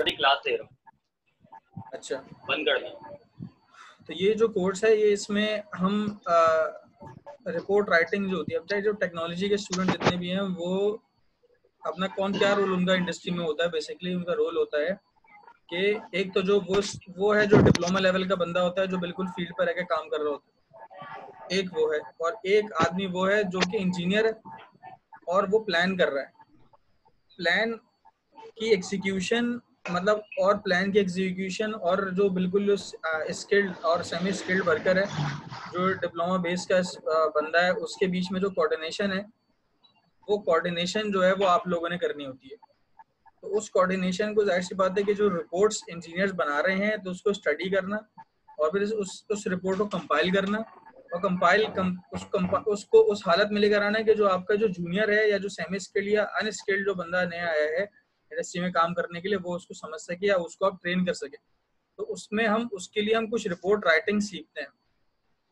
Class ले रहा हूँ। अच्छा। बंद कर दें तो ये जो कोर्स है ये इसमें हम रिपोर्ट राइटिंग जो होती है अब चाहे जो टेक्नोलॉजी के स्टूडेंट जितने भी हैं वो अपना कौन क्या रोल उनका इंडस्ट्री में होता है बेसिकली उनका रोल होता है कि एक तो जो वो वो है जो डिप्लोमा लेवल का बंदा होता है जो बिल्कुल फ़ील्ड पर रहकर काम कर रहा होता है। एक वो है और एक आदमी वो है जो कि इंजीनियर है और वो प्लान कर रहा है। प्लान की एग्जीक्यूशन मतलब और प्लान की एग्जीक्यूशन और जो बिल्कुल स्किल्ड और सेमी स्किल्ड वर्कर है जो डिप्लोमा बेस का बंदा है उसके बीच में जो कोऑर्डिनेशन है वो कोऑर्डिनेशन जो है वो आप लोगों ने करनी होती है। तो उस कोऑर्डिनेशन को ज़ाहिर सी बात है कि जो रिपोर्ट्स इंजीनियर्स बना रहे हैं तो उसको स्टडी करना और फिर उस उस रिपोर्ट को कंपाइल करना और कंपाइल कम, उस कंपा, उसको उस हालत में लेकर आना है कि जो आपका जो जूनियर है या जो सेमी स्किल्ड या अनस्किल्ड जो बंदा नया आया है इंडस्ट्री में काम करने के लिए वो उसको समझ सके या उसको आप ट्रेन कर सके। तो उसमें हम, उसके लिए हम कुछ रिपोर्ट राइटिंग सीखते हैं।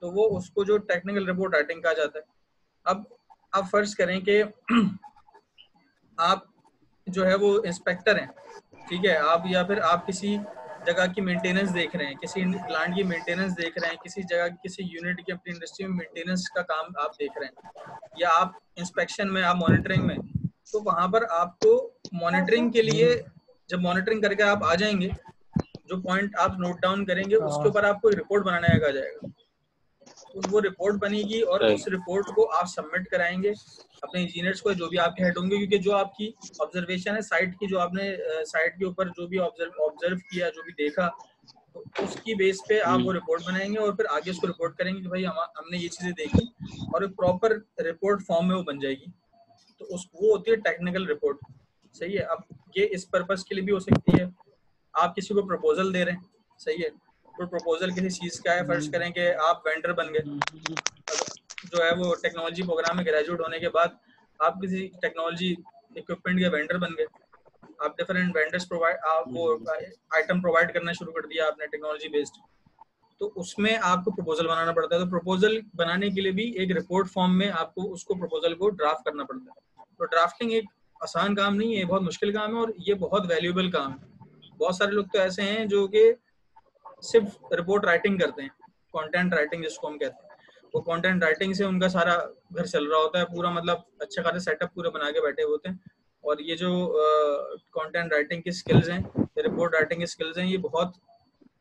तो वो उसको जो टेक्निकल रिपोर्ट राइटिंग कहा जाता है। अब, आप फ़र्ज़ करें कि आप जो है वो इंस्पेक्टर हैं, ठीक है? आप या फिर आप किसी जगह की मेंटेनेंस देख रहे हैं, किसी प्लांट की मेंटेनेंस देख रहे हैं, किसी जगह, किसी यूनिट की अपनी इंडस्ट्री में मेंटेनेंस का काम आप देख रहे हैं। या आप इंस्पेक्शन में, आप मॉनिटरिंग में तो वहाँ पर आपको मॉनिटरिंग के लिए जब मॉनिटरिंग करके आप आ जाएँगे जो पॉइंट आप नोट डाउन करेंगे उसके ऊपर आपको रिपोर्ट बनाने का जाएगा। तो वो रिपोर्ट बनेगी और उस रिपोर्ट को आप सबमिट कराएँगे अपने इंजीनियर्स को जो भी आपके हेड होंगे क्योंकि जो आपकी ऑब्जर्वेशन है साइट की जो आपने साइट के ऊपर जो भी ऑब्ज़र्व ऑब्ज़र्व किया जो भी देखा तो उसकी बेस पे आप वो रिपोर्ट बनाएँगे और फिर आगे उसको रिपोर्ट करेंगे कि भाई हम हमने ये चीज़ें देखी और एक प्रॉपर रिपोर्ट फॉर्म में वो बन जाएगी। तो उस, वो होती है टेक्निकल रिपोर्ट सही है? अब ये इस पर्पज के लिए भी हो सकती है। आप किसी को प्रपोजल दे रहे हैं, सही है? तो प्रपोजल किसी चीज़ का है, फ़र्ज़ करें कि आप वेंडर बन गए। जो है वो टेक्नोलॉजी प्रोग्राम में ग्रेजुएट होने के बाद आप किसी टेक्नोलॉजी इक्विपमेंट के वेंडर बन गए। आप डिफरेंट वेंडर्स प्रोवाइड आप वो आइटम प्रोवाइड करना शुरू कर दिया आपने टेक्नोलॉजी बेस्ड तो उसमें आपको प्रपोजल बनाना पड़ता है। तो प्रपोजल बनाने के लिए भी एक रिपोर्ट फॉर्म में आपको उसको प्रपोजल को ड्राफ्ट करना पड़ता है। तो ड्राफ्टिंग एक आसान काम नहीं है बहुत मुश्किल काम है और ये बहुत वैल्यूएबल काम है। बहुत सारे लोग तो ऐसे हैं जो कि सिर्फ़ रिपोर्ट राइटिंग करते हैं कंटेंट राइटिंग जिसको हम कहते हैं। वो कंटेंट राइटिंग से उनका सारा घर चल रहा होता है पूरा मतलब अच्छा खासा सेटअप पूरा बना के बैठे होते हैं। और ये जो कंटेंट राइटिंग की स्किल्स हैं रिपोर्ट राइटिंग की स्किल्स हैं ये बहुत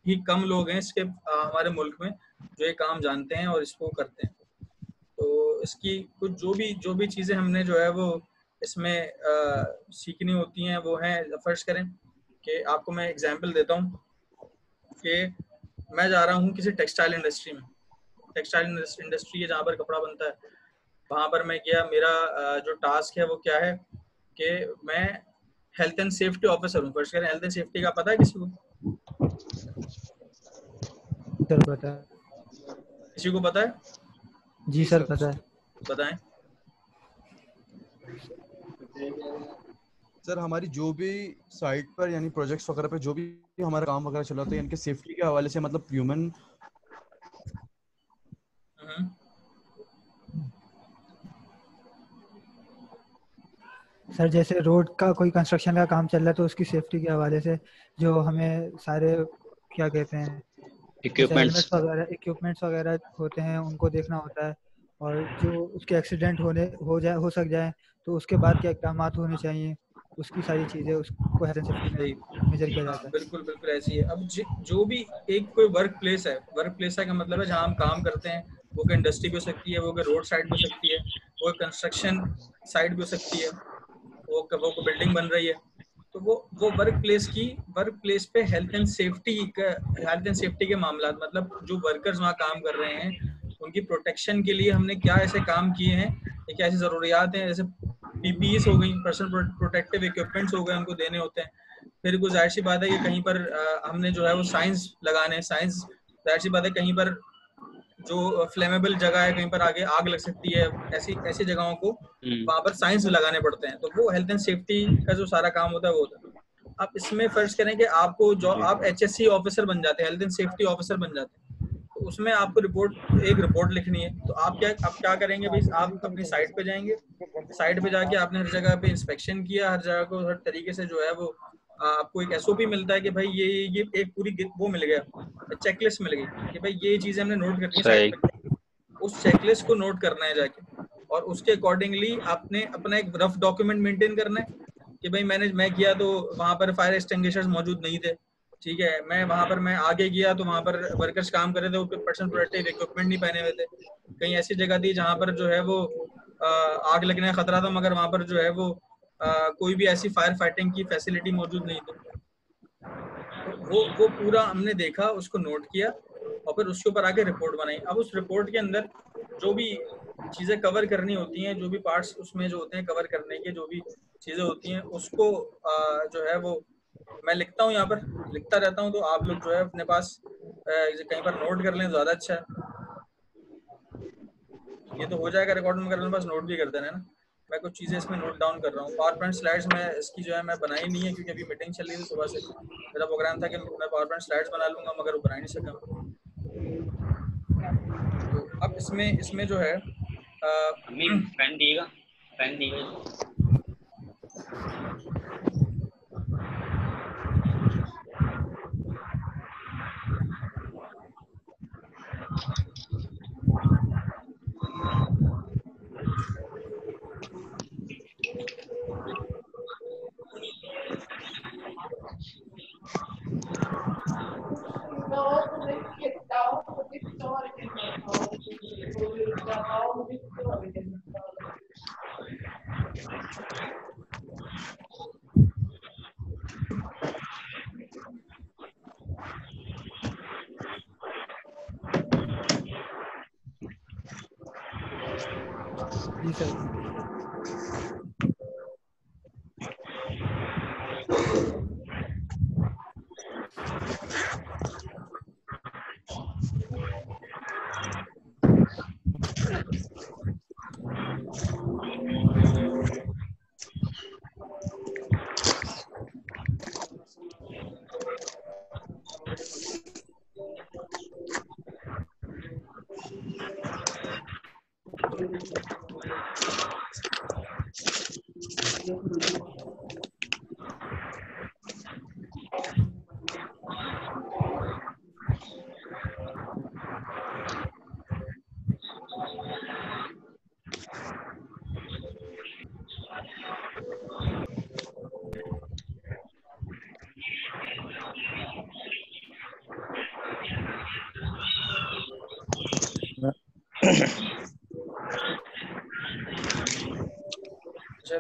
ही कम लोग हैं इसके आ, हमारे मुल्क में जो ये काम जानते हैं और इसको करते हैं। तो इसकी कुछ जो भी जो भी चीज़ें हमने जो है वो इसमें आ, सीखनी होती हैं वो हैं फ़र्ज़ करें कि आपको मैं एग्जांपल देता हूँ कि मैं जा रहा हूँ किसी टेक्सटाइल इंडस्ट्री में। टेक्सटाइल इंडस्ट्री है जहाँ पर कपड़ा बनता है। वहाँ पर मैं गया मेरा जो टास्क है वो क्या है कि मैं हेल्थ एंड सेफ्टी ऑफिसर हूँ। फ़र्स्ट हेल्थ एंड सेफ्टी का पता है किसी को? सर पता है। किसी को पता है? जी सर पता है। बताएँ। सर हमारी जो भी साइट पर यानी प्रोजेक्ट्स वगैरह पे जो भी हमारा काम वगैरह चल रहा है इनके सेफ्टी के हवाले से मतलब ह्यूमन सर जैसे रोड का कोई कंस्ट्रक्शन का काम चल रहा है तो उसकी सेफ्टी के हवाले से जो हमें सारे क्या कहते हैं इक्विपमेंट्स वगैरह इक्विपमेंट्स वगैरह होते हैं उनको देखना होता है। और जो उसके एक्सीडेंट होने, हो जाए, हो सक जाए तो उसके बाद क्या इकदाम होने चाहिए? उसकी सारी चीज़ें, उसको हेल्थ सेफ्टी मेजर किया जाता है। बिल्कुल बिल्कुल ऐसी है। अब जो भी एक कोई वर्क प्लेस है वर्क प्लेस का मतलब है जहाँ हम काम करते हैं, वो कोई इंडस्ट्री भी हो सकती है, वो कोई रोड साइड भी हो सकती है, वो कंस्ट्रक्शन साइड भी हो सकती है, वो वो बिल्डिंग बन रही है तो वो वो वर्क प्लेस की वर्क प्लेस पे हेल्थ एंड सेफ्टी का हेल्थ एंड सेफ्टी के मामला मतलब जो वर्कर्स वहाँ काम कर रहे हैं उनकी प्रोटेक्शन के लिए हमने क्या ऐसे काम किए हैं? क्या ऐसी ज़रूरियात हैं? जैसे पीपीएस हो गई पर्सनल प्रोटेक्टिव इक्विपमेंट्स हो गए उनको देने होते हैं। फिर कुछ ज़ाहिर सी बात है कि कहीं पर हमने जो है वो साइंस लगाने साइंस ज़ाहिर सी बात है कहीं पर जो फ्लेमेबल जगह है कहीं पर आगे आग लग सकती है ऐसी ऐसी जगहों को हम्म। वहाँ पर साइंस लगाने पड़ते हैं। तो वो हेल्थ एंड सेफ्टी का जो सारा काम होता है वो होता है। आप इसमें फ़र्ज़ करें कि आपको जो आप एचएससी ऑफिसर बन जाते हैं हेल्थ एंड सेफ्टी ऑफिसर बन जाते हैं। उसमें आपको रिपोर्ट एक रिपोर्ट लिखनी है। तो आप क्या आप क्या करेंगे भाई? आप अपनी साइट पे जाएँगे। साइट पे जाके आपने हर जगह पे इंस्पेक्शन किया हर जगह को हर तरीके से जो है वो आपको एक एसओपी मिलता है कि भाई ये ये एक पूरी वो मिल गया चेकलिस्ट मिल गई कि भाई ये चीज़ें हमने नोट करनी है। उस चेकलिस्ट को नोट करना है जाके। और उसके अकॉर्डिंगली आपने अपना एक रफ डॉक्यूमेंट मेंटेन करना है कि भाई मैंने मैं किया तो वहाँ पर फायर एक्सटिंग्विशर्स मौजूद नहीं थे। ठीक है, मैं वहाँ पर, मैं आगे गया तो वहाँ पर वर्कर्स काम कर रहे थे, वो पर्सन प्रोटेक्टिव इक्विपमेंट नहीं पहने हुए थे। कहीं ऐसी जगह थी जहाँ पर जो है वो आग लगने का खतरा था, मगर वहाँ पर जो है वो कोई भी ऐसी फायर फाइटिंग की फैसिलिटी मौजूद नहीं थी। वो वो पूरा हमने देखा, उसको नोट किया और फिर उसके ऊपर आके रिपोर्ट बनाई। अब उस रिपोर्ट के अंदर जो भी चीज़ें कवर करनी होती हैं, जो भी पार्ट्स उसमें जो होते हैं कवर करने के, जो भी चीज़ें होती हैं, उसको जो है वो मैं लिखता हूँ यहाँ पर लिखता रहता हूँ तो आप लोग जो है अपने पास कहीं पर नोट कर लें ज़्यादा अच्छा है। ये तो हो जाएगा रिकॉर्ड में करने पास नोट भी कर देना है ना। मैं कुछ चीज़ें इसमें नोट डाउन कर रहा हूँ। पावर पॉइंट स्लाइड्स में इसकी जो है मैं बनाई नहीं है क्योंकि अभी मीटिंग चल रही थी सुबह से। मेरा प्रोग्राम था कि मैं पावर पॉइंट स्लाइड्स बना लूँगा मगर वो बना नहीं सका। तो अब इसमें इसमें जो है आ, पेन दिएगा पेन दिएगा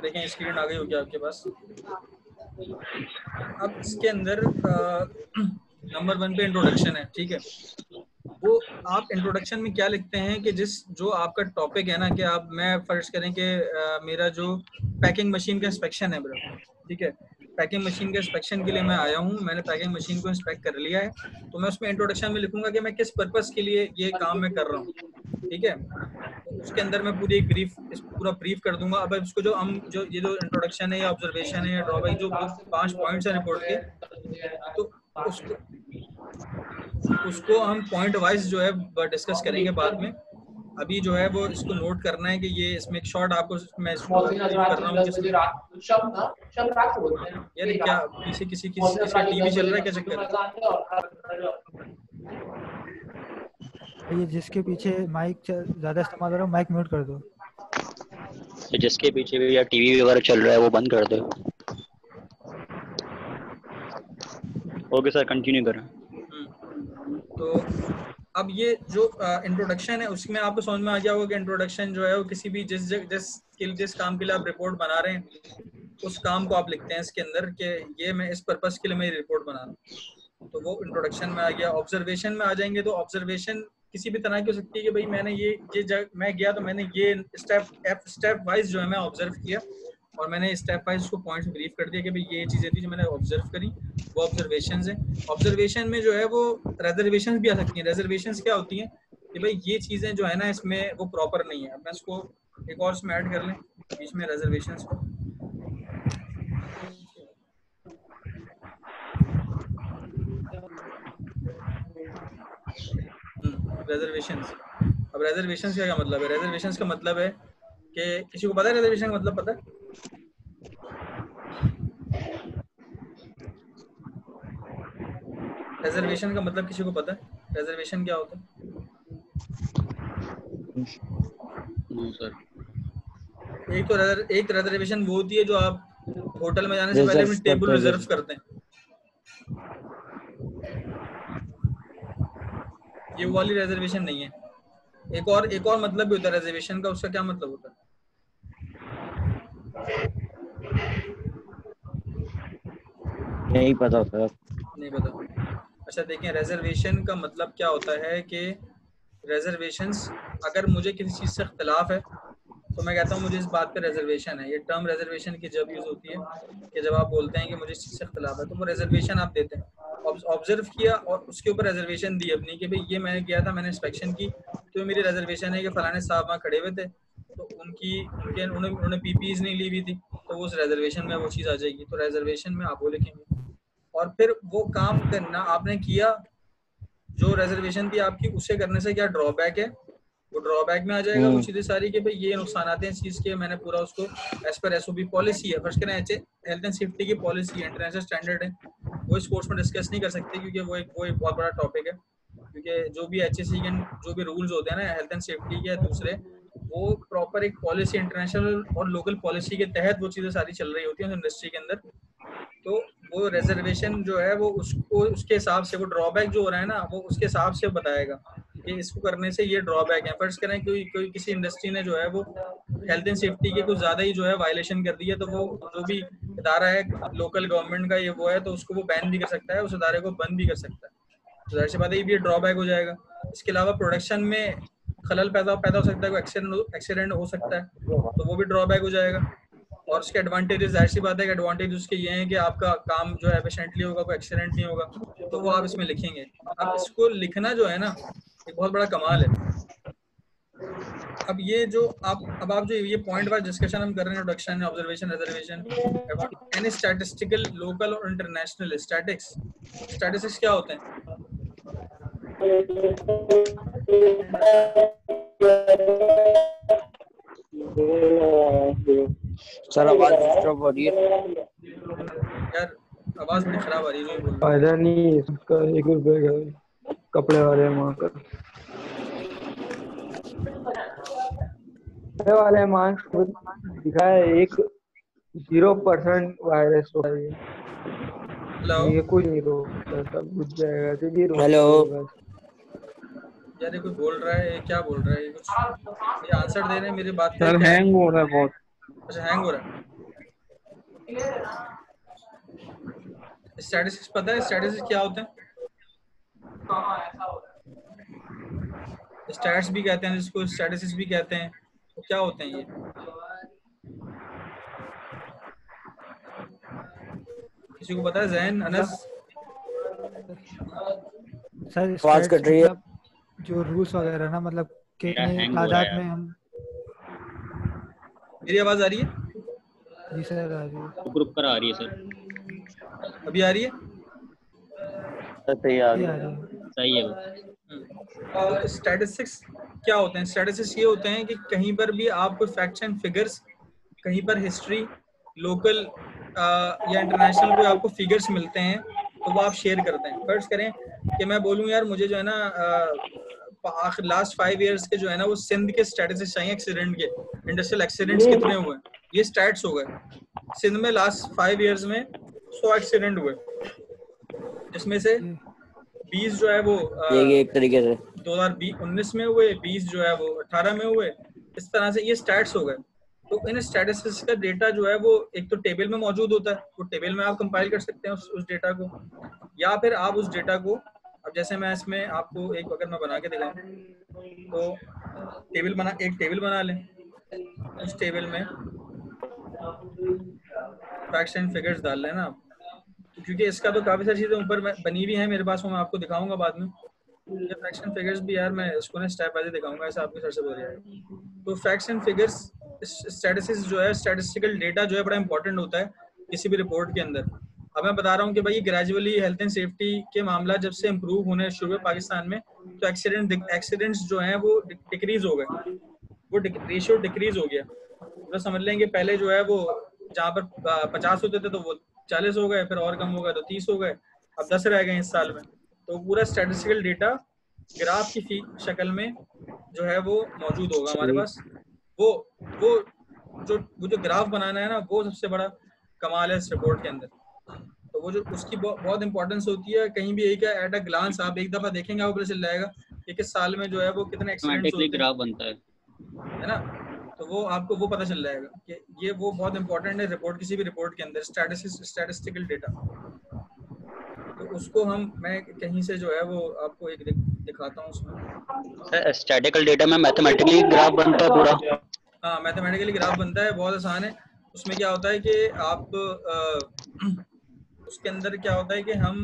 देखें स्क्रीन आ गई होगी आपके पास। अब इसके अंदर नंबर वन पे इंट्रोडक्शन है, ठीक है? वो आप इंट्रोडक्शन में क्या लिखते हैं कि जिस, जो आपका टॉपिक है ना, कि आप, मैं फ़र्ज़ करें कि मेरा जो पैकिंग मशीन का इंस्पेक्शन है ब्रो ठीक है? पैकिंग मशीन के इंस्पेक्शन के लिए मैं आया हूँ, मैंने पैकिंग मशीन को इंस्पेक्ट कर लिया है। तो मैं उसमें इंट्रोडक्शन में लिखूँगा कि मैं किस पर्पस के लिए ये काम मैं कर रहा हूँ, ठीक है? उसके अंदर मैं पूरी एक ब्रीफ पूरा ब्रीफ कर दूँगा। अब इसको जो हम जो ये जो इंट्रोडक्शन है या ऑब्जर्वेशन है या ड्रॉबैक जो पाँच पॉइंट्स है रिपोर्ट के तो उसको उसको हम पॉइंट वाइज जो है डिस्कस करेंगे बाद में। अभी जो है वो इसको नोट करना है कि ये इसमें एक शॉर्ट आपको मैं इसको कर रहा हूँ दस किस- बजे रात को बोलते हैं। यार क्या किसी किसी किसी टीवी चल रहा है क्या चक्कर? है? ये जिसके पीछे माइक ज़्यादा इस्तेमाल हो रहा है माइक म्यूट कर दो। तो जिसके पीछे भी या टीवी वगैरह चल रहा है वो बंद कर दो। ओके सर कंटिन्यू करें। तो अब ये जो इंट्रोडक्शन है उसमें आपको समझ में आ गया होगा कि इंट्रोडक्शन जो है वो किसी भी जिस जिस स्किल जिस काम के लिए आप रिपोर्ट बना रहे हैं उस काम को आप लिखते हैं इसके अंदर कि ये मैं इस पर्पस के लिए मैं रिपोर्ट बना रहा हूँ। तो वो इंट्रोडक्शन में आ गया। ऑब्जर्वेशन में आ जाएँगे तो ऑब्जर्वेशन किसी भी तरह की हो सकती है कि भाई मैंने ये ये जग, मैं गया तो मैंने ये स्टेप स्टेप वाइज जो है मैं ऑब्ज़र्व किया और मैंने स्टेप वाइज उसको पॉइंट्स ब्रीफ कर दिया कि भाई ये चीज़ें थी जो मैंने ऑब्ज़र्व करी वो ऑब्जर्वेशन है। ऑब्जर्वेशन में जो है वो रिजर्वेशन भी आ सकती हैं। रिजर्वेशन क्या होती हैं कि भाई ये चीज़ें जो है ना इसमें वो प्रॉपर नहीं है। मैं इसको एक और इसमें ऐड कर लें बीच में रिजर्वेशन को। रिजर्वेशन अब रिजर्वेशन का क्या मतलब है? रिजर्वेशन का मतलब है कि किसी को पता है रिजर्वेशन का मतलब पता है? रिजर्वेशन का मतलब किसी को पता है? रिजर्वेशन क्या होता है? एक तो एक रिजर्वेशन वो होती है जो आप होटल में जाने से पहले अपनी टेबल रिज़र्व करते हैं। ये वो वाली रिजर्वेशन नहीं है। एक और एक और मतलब भी होता है रिजर्वेशन का उसका क्या मतलब होता है? नहीं पता सर। नहीं पता। अच्छा देखिए रिजर्वेशन का मतलब क्या होता है कि रिजर्वेशंस अगर मुझे किसी चीज़ से इख्तलाफ है तो मैं कहता हूँ मुझे इस बात पे रिजर्वेशन है। ये टर्म रिजर्वेशन की जब यूज़ होती है कि जब आप बोलते हैं कि मुझे इस चीज़ से इख्तलाफ है तो वो रिजर्वेशन आप देते हैं। ऑब्ज़र्व किया और उसके ऊपर रिजर्वेशन दी अपनी कि भाई ये मैंने किया था, मैंने इंस्पेक्शन की तो मेरी रिजर्वेशन है कि फलाने साहब वहाँ खड़े हुए थे तो उनकी, उनके, उन्होंने उन्होंने पीपीज नहीं ली हुई थी तो उस रिजर्वेशन में वो चीज़ आ जाएगी तो रिजर्वेशन में आप वो लिखेंगे। और फिर वो काम करना आपने किया, जो रिजर्वेशन थी आपकी, उसे करने से क्या ड्रॉबैक है? वो ड्रॉबैक में आ जाएगा वो हम्म। चीज़ें सारी कि भाई ये नुकसान आते हैं इस चीज़ के मैंने पूरा उसको एज पर एसओपी पॉलिसी है। फ़र्स्ट करें हेल्थ एंड सेफ्टी की पॉलिसी है इंटरनेशनल स्टैंडर्ड है। वो स्पोर्ट्स में डिस्कस नहीं कर सकते क्योंकि वो एक वो एक बहुत बड़ा टॉपिक है। क्योंकि जो भी एच के जो भी रूल्स होते हैं ना हेल्थ एंड सेफ्टी के दूसरे वो प्रॉपर एक पॉलिसी इंटरनेशनल और लोकल पॉलिसी के तहत वो चीज़ें सारी चल रही होती हैं इंडस्ट्री के अंदर। तो वो रिजर्वेशन जो है, वो उसको उसके हिसाब से, वो ड्रॉबैक जो हो रहा है ना, वो उसके हिसाब से बताएगा कि इसको करने से ये ड्रॉबैक है। फ़र्ज़ करें कोई कोई किसी इंडस्ट्री ने जो है, वो हेल्थ एंड सेफ्टी के कुछ ज़्यादा ही जो है वायलेशन कर दी है तो वो जो भी इदारा है लोकल गवर्नमेंट का ये वो है तो उसको वो बैन भी कर सकता है, उस इदारे को बंद भी कर सकता है। तो ज़ाहिर सी बात है, ये ड्रॉबैक हो जाएगा। इसके अलावा प्रोडक्शन में खलल पैदा पैदा हो सकता है, कोई एक्सीडेंट एक्सीडेंट हो सकता है तो वो भी ड्रॉबैक हो जाएगा। और उसके एडवांटेजेस ज़ाहिर सी बात है कि एडवांटेज उसके ये हैं कि आपका काम जो है एफिशिएंटली होगा कोई एक्सीडेंट नहीं होगा तो वो आप इसमें लिखेंगे अब इसको लिखना जो है ना एक बहुत बड़ा कमाल है अब ये जो आप अब आप जो ये पॉइंट वाइज डिस्कशन हम कर रहे हैं introduction observation reservation any statistical local और इंटरनेशनल स्टैटिक्स स्टैटिस्टिक्स क्या होते हैं सर आवाज़ डिस्टर्ब हो रही है। यार आवाज़ बड़ी खराब आ रही है बोल फ़ायदा नहीं इसका एक रुपए का कपड़े वाले वहाँ का कपड़े वाले मास्क दिखा है एक ज़ीरो परसेंट वायरस होता है। हेलो। ये कुछ नहीं रोकता सब बुझ जाएगा तो ये हेलो। यार ये कोई बोल रहा है क्या बोल रहा है ये कुछ ये आंसर दे रहे हैं मेरी बात सर हैंग हो रहा है बहुत। अच्छा हैंग हो रहा है। स्टैटिस्टिक्स पता है? स्टैटिस्टिक्स क्या होते हैं? स्टैट्स भी कहते हैं जिसको स्टैटिस्टिक्स भी कहते हैं तो क्या होते हैं ये? किसी को पता है? जैन अनस? सर आवाज़ कट रही है। मतलब जो रूल्स वगैरह ना मतलब कितने तादाद में हम मेरी आवाज़ आ रही है? जी सर आ रही है। रुक कर आ रही है सर। अभी आ रही है? सही आ रही है। सही है वो। और स्टैटिस्टिक्स क्या होते हैं? स्टैटिस्टिक्स ये होते हैं कि कहीं पर भी आपको फैक्ट्स एंड फिगर्स कहीं पर हिस्ट्री लोकल या इंटरनेशनल कोई आपको फिगर्स मिलते हैं तो वो आप शेयर करते हैं। फ़र्ज़ करें कि मैं बोलूँ यार मुझे जो है ना लास्ट फाइव इयर्स के जो है ना वो सिंध के स्टैटिस्टिक्स चाहिए एक्सीडेंट के। इंडस्ट्रियल एक्सीडेंट्स कितने हुए ये स्टैट्स हो गए। सिंध में लास्ट फाइव इयर्स में सौ एक्सीडेंट हुए। जिसमें से बीस जो है वो एक तरीके से। 2019 में हुए 20 जो है वो 18 में हुए। इस तरह से ये स्टैट्स हो गए। तो इन स्टैटिस्टिक्स का डेटा जो है वो एक तो टेबल में मौजूद होता है। वो टेबल में आप कंपाइल कर सकते हैं उस, उस डेटा को। या फिर आप उस डेटा को अब जैसे मैं इसमें आपको एक अगर मैं बना के दिखाऊँ तो टेबल बना, एक टेबल बना लें। उस टेबल में एंड फिगर्स डाल लेना आप। क्योंकि इसका तो काफ़ी सारी चीज़ें ऊपर बनी हुई हैं मेरे पास, वो मैं आपको दिखाऊँगा बाद में। ये एंड फिगर्स भी यार, मैं इसको ना स्टेप बाय दिखाऊँगा, ऐसा आपके सर से बोल जाएगा तो फैक्ट्स एंड फिगर्स स्टैटिस्टिक्स जो है स्टैटिस्टिकल डेटा जो है, बड़ा इंपॉर्टेंट होता है किसी भी रिपोर्ट के अंदर। अब मैं बता रहा हूँ कि भाई ग्रेजुअली हेल्थ एंड सेफ्टी के मामला जब से इम्प्रूव होने शुरू हुए पाकिस्तान में तो एक्सीडेंट एक्सीडेंट्स जो हैं वो डिक्रीज हो गए। वो रेशियो डिक्रीज हो गया। तो समझ लेंगे पहले जो है वो जहाँ पर पचास होते थे तो वो चालीस हो गए, फिर और कम हो गए तो तीस हो गए। अब दस रह गए इस साल में। तो पूरा स्टेटिस्टिकल डेटा ग्राफ की शक्ल में जो है वो मौजूद होगा हमारे पास। वो वो जो वो जो ग्राफ बनाना है ना, वो सबसे बड़ा कमाल है इस रिपोर्ट के अंदर। तो वो जो उसकी बहुत इंपॉर्टेंस होती है कहीं भी एक एट अ ग्लांस आप एक दफ़ा देखेंगे आपको पता चल जाएगा कि किस साल में जो है वो कितने एक्सीडेंट्स होते हैं। बनता है। है ना? तो वो आपको वो पता चल जाएगा कि ये वो बहुत इंपॉर्टेंट है रिपोर्ट किसी भी रिपोर्ट के अंदर स्टैटिस्टिकल डेटा तो उसको हम मैं कहीं से जो है वो आपको एक दिखाता हूँ उसमें। स्टैटिकल डेटा में मैथमेटिकली ग्राफ बनता है पूरा। हाँ मैथमेटिकली ग्राफ बनता है बहुत आसान है। उसमें क्या होता है कि आप उसके अंदर क्या होता है कि हम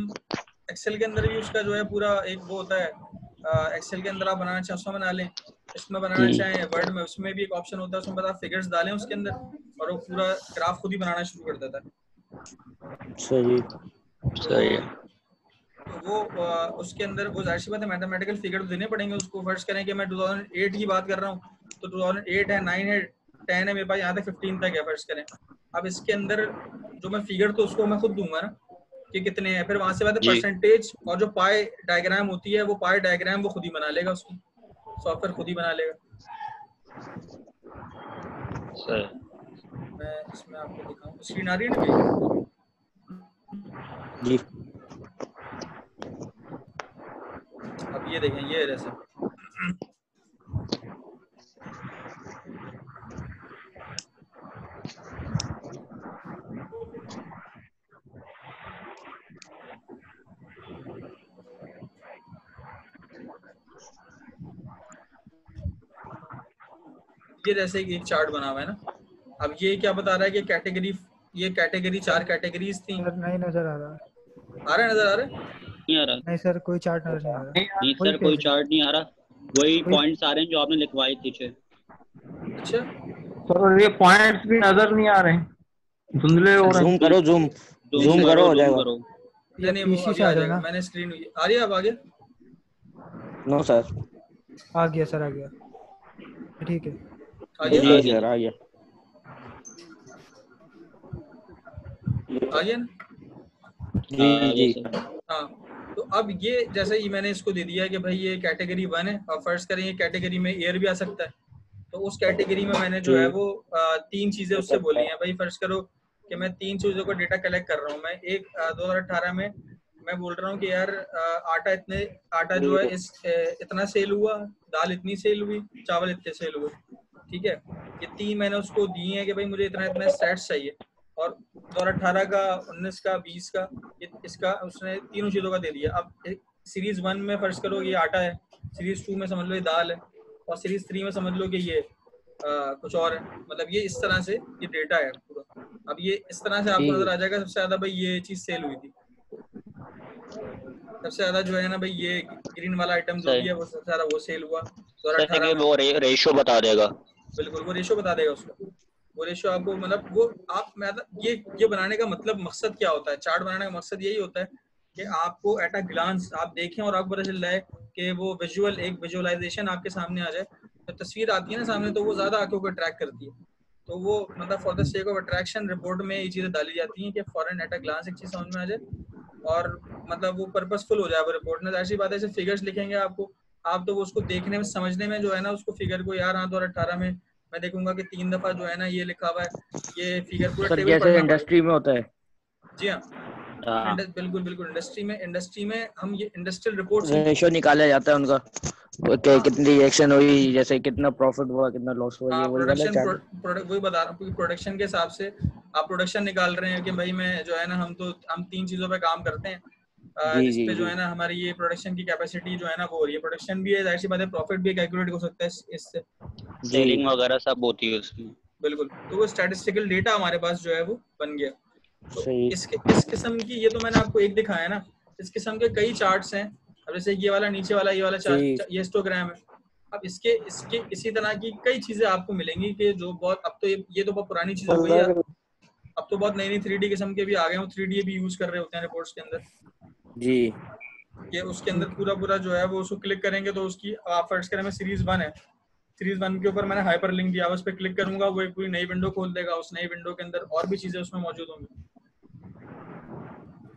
एक्सेल के अंदर भी उसका जो है पूरा एक वो होता है एक्सेल के अंदर आप बनाना चाहें उसमें बना लें। इसमें बनाना। चाहें वर्ड में उसमें भी एक ऑप्शन होता है उसमें आप फिगर्स डालें उसके अंदर और वो पूरा ग्राफ खुद ही बनाना शुरू कर देता है। सही। सही है। तो वो अ, उसके अंदर वो ज़ाहिर सी बात है मैथमेटिकल फिगर तो देने पड़ेंगे उसको। फ़र्ज़ करें कि मैं 2008 की बात कर रहा हूँ तो 2008 है 9 है 10 है मेरे पास यहाँ तक 15 तक है फ़र्ज़ करें। अब इसके अंदर जो मैं फिगर तो उसको मैं खुद दूँगा ना कि कितने हैं। फिर वहाँ से बात है परसेंटेज और जो पाई डायग्राम होती है वो पाई डायग्राम वो खुद ही बना लेगा उसको। सॉफ्टवेयर खुद ही बना लेगा। मैं इसमें आपको दिखाऊँ। स्क्रीन आ रही है ना जी। अब ये देखें ये है जैसे। ये जैसे एक चार्ट बना हुआ है ना। अब ये क्या बता रहा है कि कैटेगरी ये कैटेगरी चार कैटेगरीज थी। नहीं नज़र आ रहा। आ रहा है नज़र आ रहा है? नहीं आ रहा। नहीं सर कोई चार्ट नज़र नहीं आ रहा। नहीं सर कोई चार्ट नहीं आ रहा। वही पॉइंट्स आ रहे हैं जो आपने लिखवाए पीछे अच्छा। सर ये पॉइंट्स भी नज़र नहीं आ रहे धुंधले हो रहे जूम करो जूम Zoom करो, हो जाएगा। करो। यानी वो से आ जाएगा। मैंने स्क्रीन आ रही है अब आगे? नो सर आ गया सर आ गया। ठीक है। जी सर आ गया आ गया ना? जी हाँ, जी। हाँ तो अब ये जैसे ही मैंने इसको दे दिया कि भाई ये कैटेगरी वन है और फ़र्ज़ करें ये कैटेगरी में एयर भी आ सकता है। तो उस कैटेगरी में मैंने जो है वो तीन चीज़ें उससे बोली हैं। भाई फ़र्ज़ करो कि मैं तीन चीज़ों का डेटा कलेक्ट कर रहा हूँ। मैं एक दो हज़ार अठारह में मैं बोल रहा हूँ कि यार आटा इतने आटा जो है इस इतना सेल हुआ दाल इतनी सेल हुई चावल इतने सेल हुए। ठीक है? ये तीन मैंने उसको दिए हैं कि भाई मुझे इतना इतना स्टैट्स चाहिए। और दो हज़ार अठारह का उन्नीस का बीस का इसका उसने तीनों चीज़ों का दे दिया। अब सीरीज़ वन में फ़र्ज़ करो ये आटा है सीरीज़ टू में समझ लो ये दाल है और सीरीज़ थ्री में समझ लो कि ये आ, कुछ और है। मतलब ये इस तरह से ये डेटा है पूरा। अब ये इस तरह से आपको नज़र आ जाएगा सबसे ज़्यादा भाई ये चीज़ सेल हुई थी। सबसे ज़्यादा जो है ना भाई ये ग्रीन वाला आइटम जो भी है वो सबसे ज़्यादा वो सेल हुआ। दो हज़ार अठारह कि रे, रेशो बता देगा। बिल्कुल वो रेशो बता देगा उसको। वो रेशो आपको मतलब वो, आप मतलब ये ये बनाने का मतलब मकसद क्या होता है? चार्ट बनाने का मकसद यही होता है कि आपको एट अ ग्लांस आप देखें और आपको पता चल रहा है कि वो विजुअल एक विजुअलाइजेशन आपके सामने आ जाए। तो तस्वीर आती है ना सामने तो वो ज़्यादा आँखों को अट्रैक्ट करती है। तो वो मतलब for the sake of attraction report में ये चीज़ें डाली जाती हैं कि फॉरन एट अ ग्लांस एक चीज़ समझ में आ जाए और मतलब वो पर्पसफुल हो जाए वो रिपोर्ट में। ऐसी बात है फिगर्स लिखेंगे आपको। आप तो वो उसको देखने में, समझने में जो है ना, उसको फिगर को यार हाँ दो अठारह में मैं देखूँगा कि तीन दफ़ा जो है ना ये लिखा हुआ है ये फिगर पूरा सर जैसे इंडस्ट्री में होता है। जी हाँ। हाँ। बिल्कुल बिल्कुल इंडस्ट्री में इंडस्ट्री में हम ये इंडस्ट्रियल रिपोर्ट से रेशो निकाला जाता है उनका। कि कितनी रिएक्शन हुई जैसे कितना प्रॉफिट हुआ कितना लॉस हुआ ये प्रोडक्शन प्रोडक्ट वही बता रहा हूँ प्रोडक्शन के हिसाब से आप प्रोडक्शन निकाल रहे हैं कि भाई मैं जो है ना हम तो हम तीन चीज़ों पे काम करते हैं। अ, जी, इस जी, पे जो है ना हमारी ये प्रोडक्शन की कैपेसिटी जो है ना वो हो रही है। प्रोडक्शन भी है ज़ाहिर सी बात है प्रॉफिट भी कैलकुलेट हो सकता है इससे सेलिंग वगैरह सब होती है उसमें। बिल्कुल। तो वो स्टैटिस्टिकल डेटा हमारे पास जो है वो बन गया। तो इसके इस किस्म की ये तो मैंने आपको एक दिखाया ना इस किस्म के कई चार्ट्स हैं। अब जैसे ये वाला नीचे वाला ये वाला चार्ट ये हिस्टोग्राम है। अब इसके इसके इसी तरह की कई चीज़ें आपको मिलेंगी कि जो बहुत अब तो ये ये तो बहुत पुरानी चीज़ हो गई है। अब तो बहुत नई नई थ्री किस्म के भी आ गए हैं। थ्री डी भी यूज़ कर रहे होते हैं रिपोर्ट्स के अंदर। जी। कि उसके अंदर पूरा पूरा जो है वो उसको क्लिक करेंगे तो उसकी आप फ़र्स्ट करें सीरीज़ वन है। सीरीज़ वन के ऊपर मैंने हाइपर लिंक दिया उस पर क्लिक करूँगा वो एक पूरी नई विंडो खोल देगा उस नई विंडो के अंदर और भी चीज़ें उसमें मौजूद होंगी।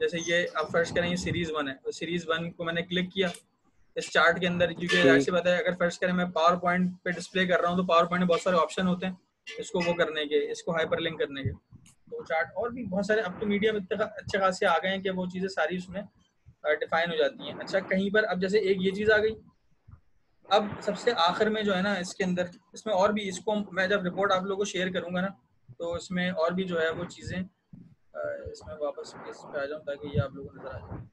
जैसे ये आप फ़र्स्ट करें ये सीरीज़ वन है। तो सीरीज़ वन को मैंने क्लिक किया इस चार्ट के अंदर क्योंकि। ऐसी बात है अगर फ़र्स्ट करें मैं पावर पॉइंट पे डिस्प्ले कर रहा हूँ तो पावर पॉइंट में बहुत सारे ऑप्शन होते हैं इसको वो करने के इसको हाइपरलिंक करने के। तो चार्ट और भी बहुत सारे अब तो मीडियम इतने अच्छे खासे आ गए हैं कि वो चीज़ें सारी उसमें डिफाइन हो जाती हैं। अच्छा कहीं पर अब जैसे एक ये चीज़ आ गई। अब सबसे आखिर में जो है ना इसके अंदर इसमें और भी इसको मैं जब रिपोर्ट आप लोगों को शेयर करूँगा ना तो इसमें और भी जो है वो चीज़ें इसमें वापस इस पे आ जाऊँ ताकि ये आप लोगों को नज़र आ जाए।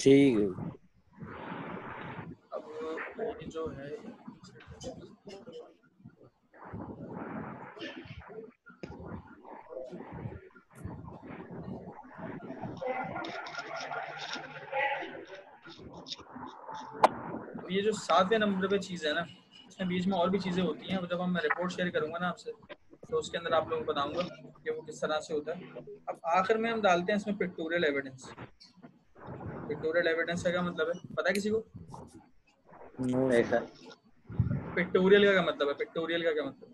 ठीक है। अब ये जो है अब ये जो सातवें नंबर पे चीज़ है ना इसमें बीच में और भी चीज़ें होती हैं जब हम मैं रिपोर्ट शेयर करूँगा ना आपसे तो उसके अंदर आप लोगों को बताऊँगा कि वो किस तरह से होता है। अब आखिर में हम डालते हैं इसमें पिक्टोरियल एविडेंस पिक्टोरियल एविडेंस का क्या मतलब है? पता है किसी को? पिक्टोरियल का क्या मतलब है? पिक्टोरियल का क्या मतलब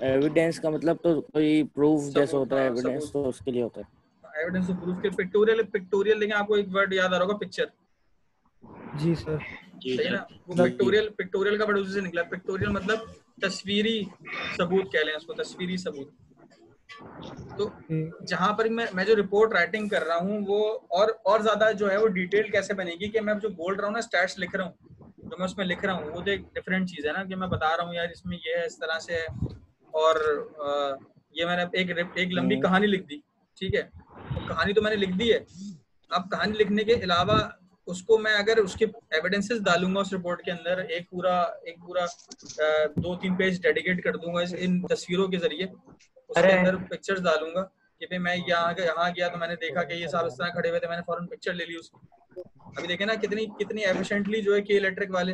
है? एविडेंस का मतलब तो कोई प्रूफ जैसा होता हाँ, एविडेंस तो उसके लिए होता है। एविडेंस ऑफ़ प्रूफ के पिक्टोरियल पिक्टोरियल लेकिन आपको एक वर्ड याद आ रहा होगा पिक्चर जी सर सही ना? वो पिक्टोरियल पिक्टोरियल का वर्ड उसी से निकला। पिक्टोरियल मतलब तस्वीरी सबूत कह लें उसको तस्वीरी सबूत। तो जहाँ पर मैं मैं जो रिपोर्ट राइटिंग कर रहा हूँ वो और और ज़्यादा जो है वो डिटेल कैसे बनेगी कि मैं जो बोल रहा हूँ ना स्टैट्स लिख रहा हूँ जो मैं उसमें लिख रहा हूँ वो तो एक डिफरेंट चीज़ है ना कि मैं बता रहा हूँ यार इसमें ये है इस तरह से है। और ये मैंने एक एक लंबी हम्म। कहानी लिख दी ठीक है? कहानी तो मैंने लिख दी है। अब कहानी लिखने के अलावा उसको मैं अगर उसके एविडेंसेस डालूँगा उस रिपोर्ट के अंदर एक पूरा एक पूरा दो तीन पेज डेडिकेट कर दूँगा इस इन तस्वीरों के ज़रिए। उसके अंदर पिक्चर्स डालूँगा कि भाई मैं यहाँ यहाँ गया तो मैंने देखा कि ये साहब इस तरह खड़े हुए थे मैंने फ़ौरन पिक्चर ले ली उसकी अभी देखे ना कितनी कितनी एफिशिएंटली जो है के इलेक्ट्रिक वाले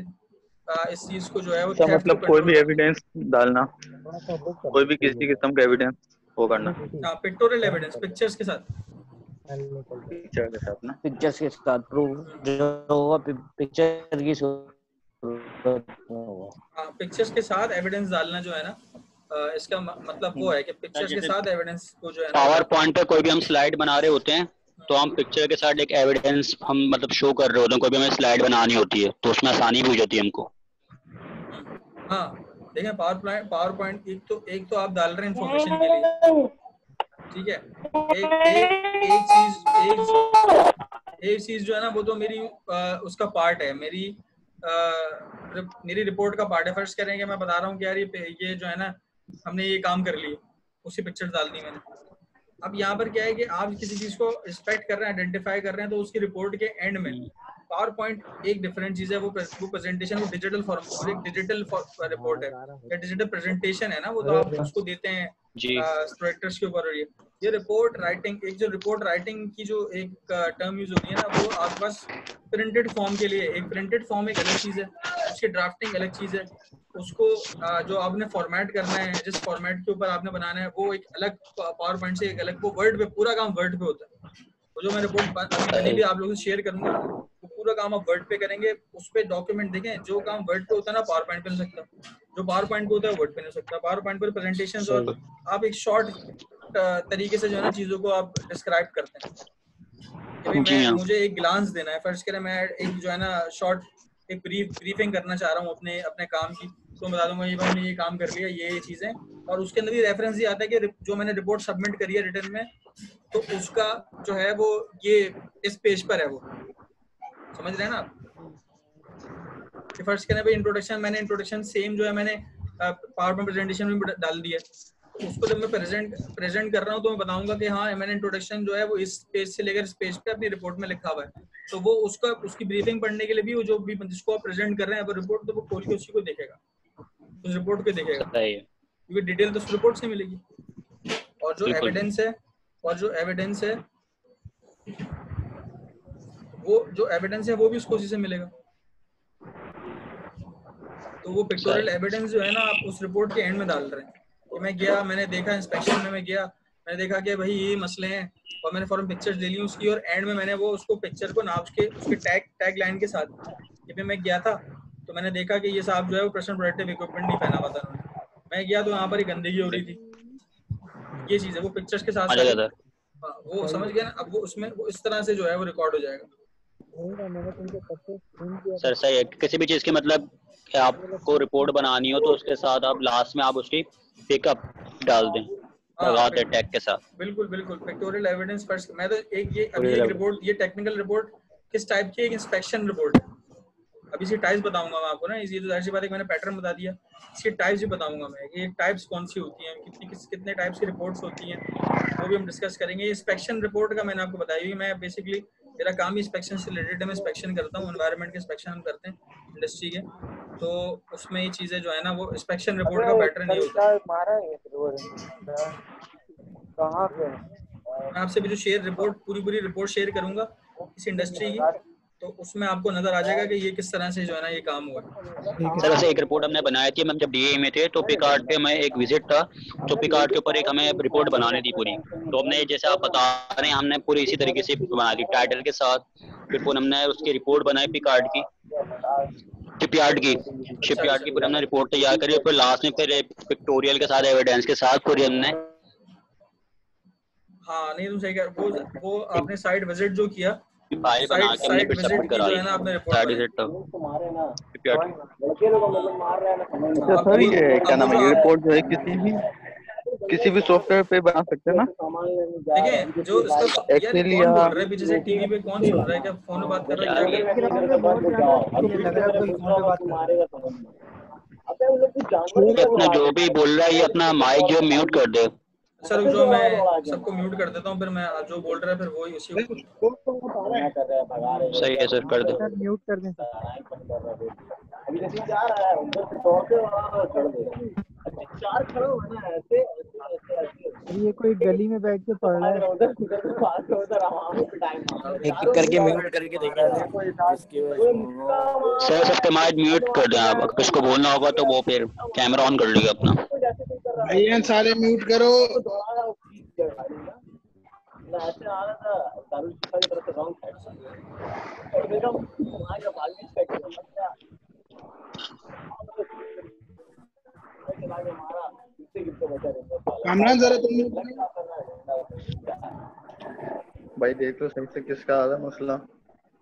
इस चीज़ को जो है वो theft मतलब कोई भी एविडेंस डालना कोई भी किसी किस्म का एविडेंस वो करना। हाँ पिक्टोरियल एविडेंस पिक्चर्स के साथ। पिक्चर के साथ ना? पिक्चर्स के साथ प्रूफ जो होगा पिक्चर की होगा। हाँ पिक्चर्स के साथ एविडेंस डालना जो है ना इसका मतलब वो है कि पिक्चर्स के साथ एविडेंस को जो है पावर पॉइंट पे कोई भी हम स्लाइड बना रहे होते हैं तो हम पिक्चर के साथ एक एविडेंस हम मतलब शो कर रहे होते हैं कोई भी हमें स्लाइड बनानी होती है तो उसमें आसानी भी हो जाती है हमको। हाँ देखें पावर पॉइंट पावर पॉइंट एक तो एक तो आप डाल रहे हैं इन्फॉर्मेशन के लिए। ठीक है? एक एक एक चीज़ एक एक चीज़ जो है ना वो तो मेरी अ, उसका पार्ट है। मेरी रिप- मेरी रिपोर्ट का पार्ट है। फ़र्स्ट करें कि मैं बता रहा हूँ कि यार ये ये जो है ना हमने ये काम कर लिया। उसी पिक्चर डाल दी मैंने। अब यहाँ पर क्या है कि आप किसी चीज़ को रिस्पेक्ट कर रहे हैं आइडेंटिफाई कर रहे हैं तो उसकी रिपोर्ट के एंड में पावर पॉइंट एक डिफरेंट चीज़ है। वो वो प्रेजेंटेशन वो डिजिटल फॉर्म एक डिजिटल रिपोर्ट है। या डिजिटल प्रेजेंटेशन है ना वो तो आप उसको देते हैं। जी। के ऊपर ये ये रिपोर्ट राइटिंग एक जो रिपोर्ट राइटिंग की जो एक टर्म यूज़ होती है ना, वो आपके पास प्रिंटेड फॉर्म के लिए, एक प्रिंटेड फॉर्म एक अलग चीज़ है, उसकी ड्राफ्टिंग अलग चीज़ है, उसको जो आपने फॉर्मेट करना है, जिस फॉर्मेट के ऊपर आपने बनाना है, वो एक अलग पावर पॉइंट से एक अलग, वो वर्ड पे, पूरा काम वर्ड पे होता है। वो जो मैं रिपोर्ट बनी भी आप लोगों से शेयर करूँगा, वो पूरा काम आप वर्ड पे करेंगे, उस पर डॉक्यूमेंट देखें, जो काम वर्ड पे होता है ना पावर पॉइंट पे नहीं हो सकता जो पावर पॉइंट पे होता है वर्ड पे नहीं हो सकता। पावर पॉइंट पर प्रेजेंटेशन और आप एक शॉर्ट तरीके से जो है ना चीज़ों को आप डिस्क्राइब करते हैं। मैं हाँ। मुझे एक ग्लांस देना है। फ़र्स्ट करें मैं एक जो है ना शॉर्ट एक ब्रीफ ब्रीफिंग करना चाह रहा हूँ अपने अपने काम की। तो बता दूँगा ये भाई मैंने ये काम कर लिया ये ये चीज़ें। और उसके अंदर भी रेफरेंस ये आता है कि जो मैंने रिपोर्ट सबमिट करी है रिटर्न में तो उसका जो है वो ये इस पेज पर है वो। समझ रहे हैं ना आप? फ़र्स्ट करें भाई इंट्रोडक्शन मैंने इंट्रोडक्शन सेम जो है मैंने पावर में प्रेजेंटेशन में डाल दिया उसको जब मैं प्रेजेंट प्रेजेंट कर रहा हूँ तो मैं बताऊँगा कि हाँ मैंने इंट्रोडक्शन जो है वो इस पेज से लेकर इस पेज पे अपनी रिपोर्ट में लिखा हुआ है। तो वो उसका उसकी ब्रीफिंग पढ़ने के लिए भी वो जो भी जिसको आप प्रेजेंट कर रहे हैं रिपोर्ट तो वो खोल के उसी को देखेगा। उस रिपोर्ट को देखेगा। क्योंकि डिटेल तो उस रिपोर्ट से मिलेगी। और जो एविडेंस है और जो एविडेंस है वो जो एविडेंस है वो भी उसको उसी से मिलेगा। तो वो पिक्टोरियल एविडेंस जो है ना आप उस रिपोर्ट के एंड में डाल रहे हैं। कि मैं गया मैंने देखा इंस्पेक्शन में मैं गया मैंने देखा कि भाई ये मसले हैं और मैंने फॉरन पिक्चर्स ले ली उसकी और एंड में मैंने वो उसको पिक्चर को नाप के उसके टैग टैग लाइन के साथ भाई मैं गया था तो मैंने देखा कि ये साहब जो है वो पर्सनल प्रोटेक्टिव इक्विपमेंट नहीं पहना हुआ था मैं गया तो वहाँ पर ही गंदगी हो रही थी। ये चीज़ है वो पिक्चर्स के साथ सर हाँ, वो समझ गया ना अब वो उसमें वो इस तरह से जो है वो रिकॉर्ड हो जाएगा। सर सही है। किसी भी चीज़ की मतलब कि आपको रिपोर्ट बनानी हो तो उसके साथ आप लास्ट में आप उसकी पिकअप डाल दें हाँ, टैग के साथ। बिल्कुल बिल्कुल। पिक्टोरियल एविडेंस फ़र्स्ट मैं तो एक ये अभी एक रिपोर्ट ये टेक्निकल रिपोर्ट किस टाइप की एक इंस्पेक्शन रिपोर्ट है? अभी इसकी टाइप्स बताऊँगा मैं आपको ना ये तो ज़ाहिर सी बात है कि मैंने पैटर्न बता दिया। इसकी टाइप्स भी बताऊँगा मैं कि टाइप्स कौन सी होती हैं कितनी किस कितने टाइप्स की रिपोर्ट्स होती हैं वो भी हम डिस्कस करेंगे। इंस्पेक्शन रिपोर्ट का मैंने आपको बताया मैं बेसिकली मेरा काम ही इंस्पेक्शन से रिलेटेड है मैं इंस्पेक्शन करता हूँ एनवायरनमेंट के इंस्पेक्शन हम करते हैं इंडस्ट्री के। तो उसमें ये चीज़ें जो है ना वो इंस्पेक्शन रिपोर्ट का पैटर्न नहीं होता है। मारा है कहाँ पे मैं आपसे भी जो शेयर रिपोर्ट पूरी पूरी रिपोर्ट शेयर करूँगा इस इंडस्ट्री की। तो उसमें आपको नज़र आ जाएगा कि ये किस तरह से जो है ना ये काम हुआ। सर वैसे एक रिपोर्ट हमने बनाई थी हम जब डीए में थे तो पिकार्ड पे हमें एक विज़िट था तो पिकार्ड के ऊपर एक हमें रिपोर्ट बनानी थी पूरी। तो हमने जैसे आप बता रहे हैं हमने पूरी इसी तरीके से बना दी टाइटल के साथ फिर पूरी हमने उसकी रिपोर्ट बनाई पिकार्ड की शिपयार्ड की शिपयार्ड की पूरी हमने रिपोर्ट तैयार करी और फिर लास्ट में फिर पिक्टोरियल के साथ एविडेंस के साथ पूरी हमने। हाँ नहीं तुम सही कह वो वो आपने साइट विज़िट जो किया फ़ाइल बना के हमने फिर सबमिट करा जो है साइड। विज़िट तो की अच्छा सर ये क्या नाम है? ये रिपोर्ट जो है किसी भी किसी भी सॉफ्टवेयर पे बना सकते हैं ना? देखिए जो इसका यार Excel कौन या- बोल पीछे से टीवी पे कौन सुन रहा है? क्या फ़ोन में बात कर रहा है? क्या कर रहा है? ये लग रहा है? कोई फ़ोन पे बात कर रहा है? जो भी बोल रहा है ये अपना माइक जो म्यूट कर दे। सर जो जाओ मैं सबको म्यूट कर देता हूँ फिर मैं जो बोल रहा है फिर वही उसी को सही है सर कर दो। सर म्यूट कर दें। सर ये कोई गली में बैठ के पढ़ रहा है। एक एक करके म्यूट करके देखा जिसकी वजह से। सर माइक म्यूट कर दें आप। किसको बोलना होगा तो वो फिर कैमरा ऑन कर लेगा अपना। भैया सारे म्यूट करो। कामरान जरा तुम भाई देख तो सही से किसका आ रहा है मसला।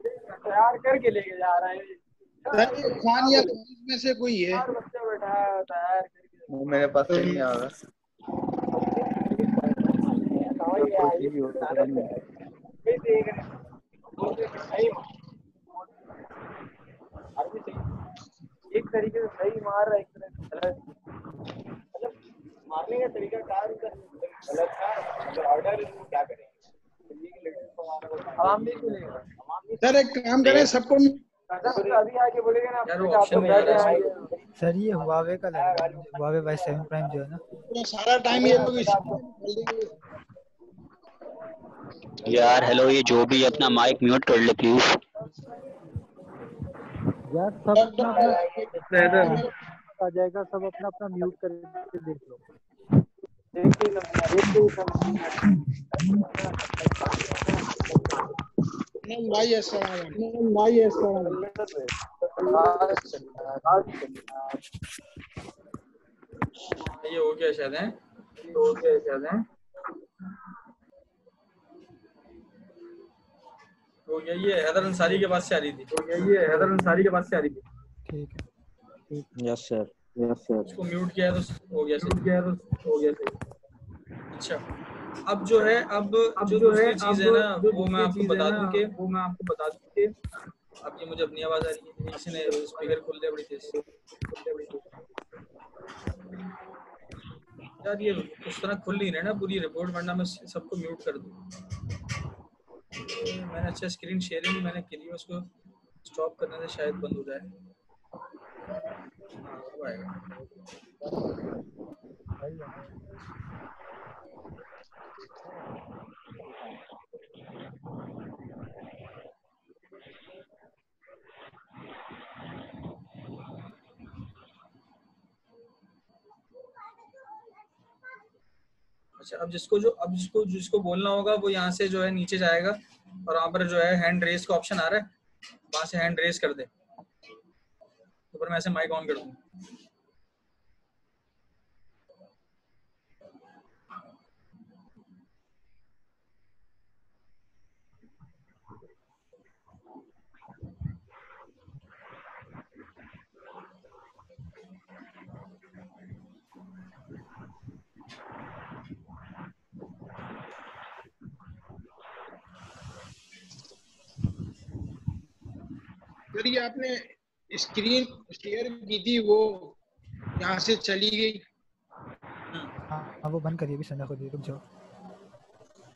तैयार करके लेके जा रहा है। खान या में से कोई है? बच्चे बैठा तैयार करके। वो मेरे पास से नहीं आ रहा। हो तो एक तरीके से सही मार रहा है एक तरह से गलत। मारने का तरीका क्या उनका? गलत था अगर ऑर्डर है तो क्या सुनेगा। आवाम भी सर एक काम करें सबको। सर ये हुआवे का लग रहा है हुआवे वाई सेवन प्राइम जो है ना। सारा टाइम ये लोग। यार हेलो ये जो भी अपना माइक म्यूट कर ले प्लीज़ यार सब आ जाएगा सब अपना अपना म्यूट करके देख लो। नहीं भाई भाई ये हो गया शायद है? तो हो गया शायद है? हो गया ये हैदर अंसारी के पास से आ रही थी। हो गया ये हैदर अंसारी के पास से आ रही थी। ठीक है। यस सर यस सर उसको म्यूट किया है तो हो गया सही किया है तो हो गया सही अच्छा अब जो है अब अब जो है चीज़ है ना वो मैं आपको बता दूँ कि वो मैं आपको बता दूँ कि अब ये मुझे अपनी आवाज़ आ रही है किसी ने स्पीकर खोल दिया बड़ी तेज से। बड़ी तेज यार ये उस तरह खुल नहीं रहा ना पूरी रिपोर्ट वरना मैं सबको म्यूट कर दूँ। मैंने अच्छा स्क्रीन शेयरिंग मैंने की है उसको स्टॉप करने से शायद बंद हो जाए। अच्छा अब जिसको जो अब जिसको जिसको बोलना होगा, वो यहाँ से जो है नीचे जाएगा और वहाँ पर जो है हैंड रेस का ऑप्शन आ रहा है। वहाँ से हैंड रेस कर दे। फिर मैं ऐसे माइक ऑन कर। आपने स्क्रीन शेयर की थी वो यहाँ से चली गई। हाँ वो बंद करिए भी संध्या खुद ही रुक जाओ।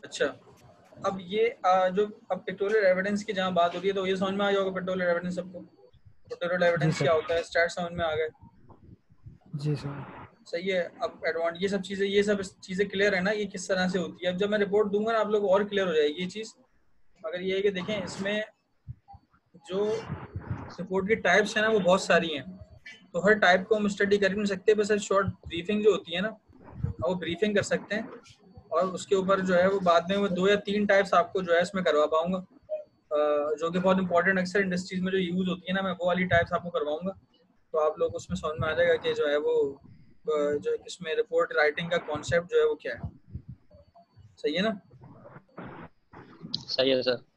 अच्छा अब ये आ, जो अब पिक्टोरियल एविडेंस की जहाँ बात हो रही है तो ये समझ में आ जाएगा पिक्टोरियल एविडेंस सबको? पिक्टोरियल एविडेंस क्या होता है? स्टैट समझ में आ गए। जी सर। सही है अब एडवांट ये सब चीज़ें ये सब चीज़ें क्लियर है ना ये किस तरह से होती है? अब जब मैं रिपोर्ट दूँगा ना आप लोग और क्लियर हो जाएगी ये चीज़। मगर ये है कि देखें इसमें जो रिपोर्ट की टाइप्स है ना, वो बहुत सारी हैं। तो हर टाइप को हम स्टडी कर नहीं सकते, बस शॉर्ट ब्रीफिंग जो होती है ना, वो ब्रीफिंग कर सकते हैं। और उसके ऊपर जो है, वो बाद में वो दो या तीन टाइप्स आपको जो है, इसमें करवा पाऊँगा। जो कि बहुत इंपॉर्टेंट अक्सर इंडस्ट्रीज़ में जो यूज़ होती है ना, मैं वो वाली टाइप्स आपको करवाऊँगा। तो आप लोग उसमें समझ में आ जाएगा कि जो है, वो जो इसमें रिपोर्ट राइटिंग का कॉन्सेप्ट जो है, वो क्या है। सही है ना? सही है, सर।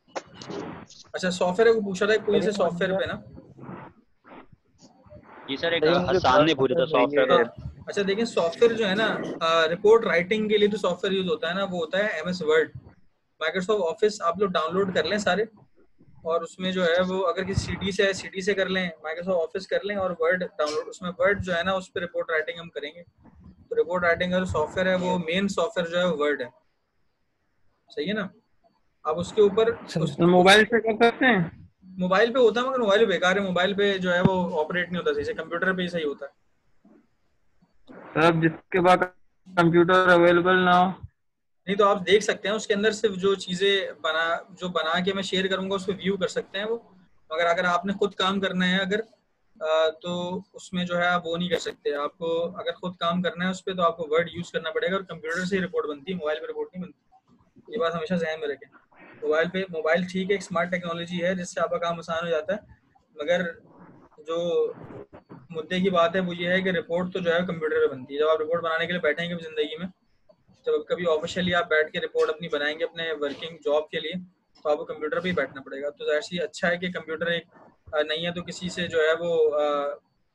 अच्छा सॉफ्टवेयर को पूछा था कोई से सॉफ्टवेयर पे ना? जी सर एक सामने sir. पूछा था सॉफ्टवेयर हाँ, अच्छा देखिए सॉफ्टवेयर जो है ना रिपोर्ट राइटिंग के लिए जो सॉफ्टवेयर यूज़ होता है ना वो होता है M S word Microsoft office आप लोग डाउनलोड कर लें सारे और उसमें जो है वो अगर किसी सीडी से है सीडी से कर लें माइक्रोसॉफ्ट ऑफ़िस कर लें और वर्ड डाउनलोड उसमें वर्ड जो है ना उस पर रिपोर्ट राइटिंग हम करेंगे। तो रिपोर्ट राइटिंग का जो सॉफ्टवेयर है वो मेन सॉफ्टवेयर जो है वर्ड है। सही है ना? अब उसके ऊपर मोबाइल से कर सकते हैं? मोबाइल पे होता है मगर मोबाइल बेकार है। मोबाइल पे जो है वो ऑपरेट नहीं होता सही से कंप्यूटर पे ही सही होता है। सर जिसके पास कंप्यूटर अवेलेबल ना हो। नहीं तो आप देख सकते हैं उसके अंदर सिर्फ़ जो चीज़ें बना जो बना के मैं शेयर करूँगा उसको व्यू कर सकते हैं वो। मगर अगर आपने खुद काम करना है अगर तो उसमें जो है आप वो नहीं कर सकते। आपको अगर खुद काम करना है उस पर तो आपको वर्ड यूज़ करना पड़ेगा और कंप्यूटर से ही रिपोर्ट बनती है मोबाइल पर रिपोर्ट नहीं बनती। ये बात हमेशा जहन में रखें। मोबाइल पे, मोबाइल ठीक है, एक स्मार्ट टेक्नोलॉजी है, जिससे आपका काम आसान हो जाता है, मगर जो मुद्दे की बात है, वो ये है कि रिपोर्ट तो जो है कंप्यूटर पे बनती है। जब आप रिपोर्ट बनाने के लिए बैठेंगे ज़िंदगी में, जब कभी ऑफिशियली आप बैठ के रिपोर्ट अपनी बनाएँगे, अपने वर्किंग जॉब के लिए तो आपको कंप्यूटर पर ही बैठना पड़ेगा। तो ऐसी अच्छा है कि कंप्यूटर एक नहीं है तो किसी से जो है वो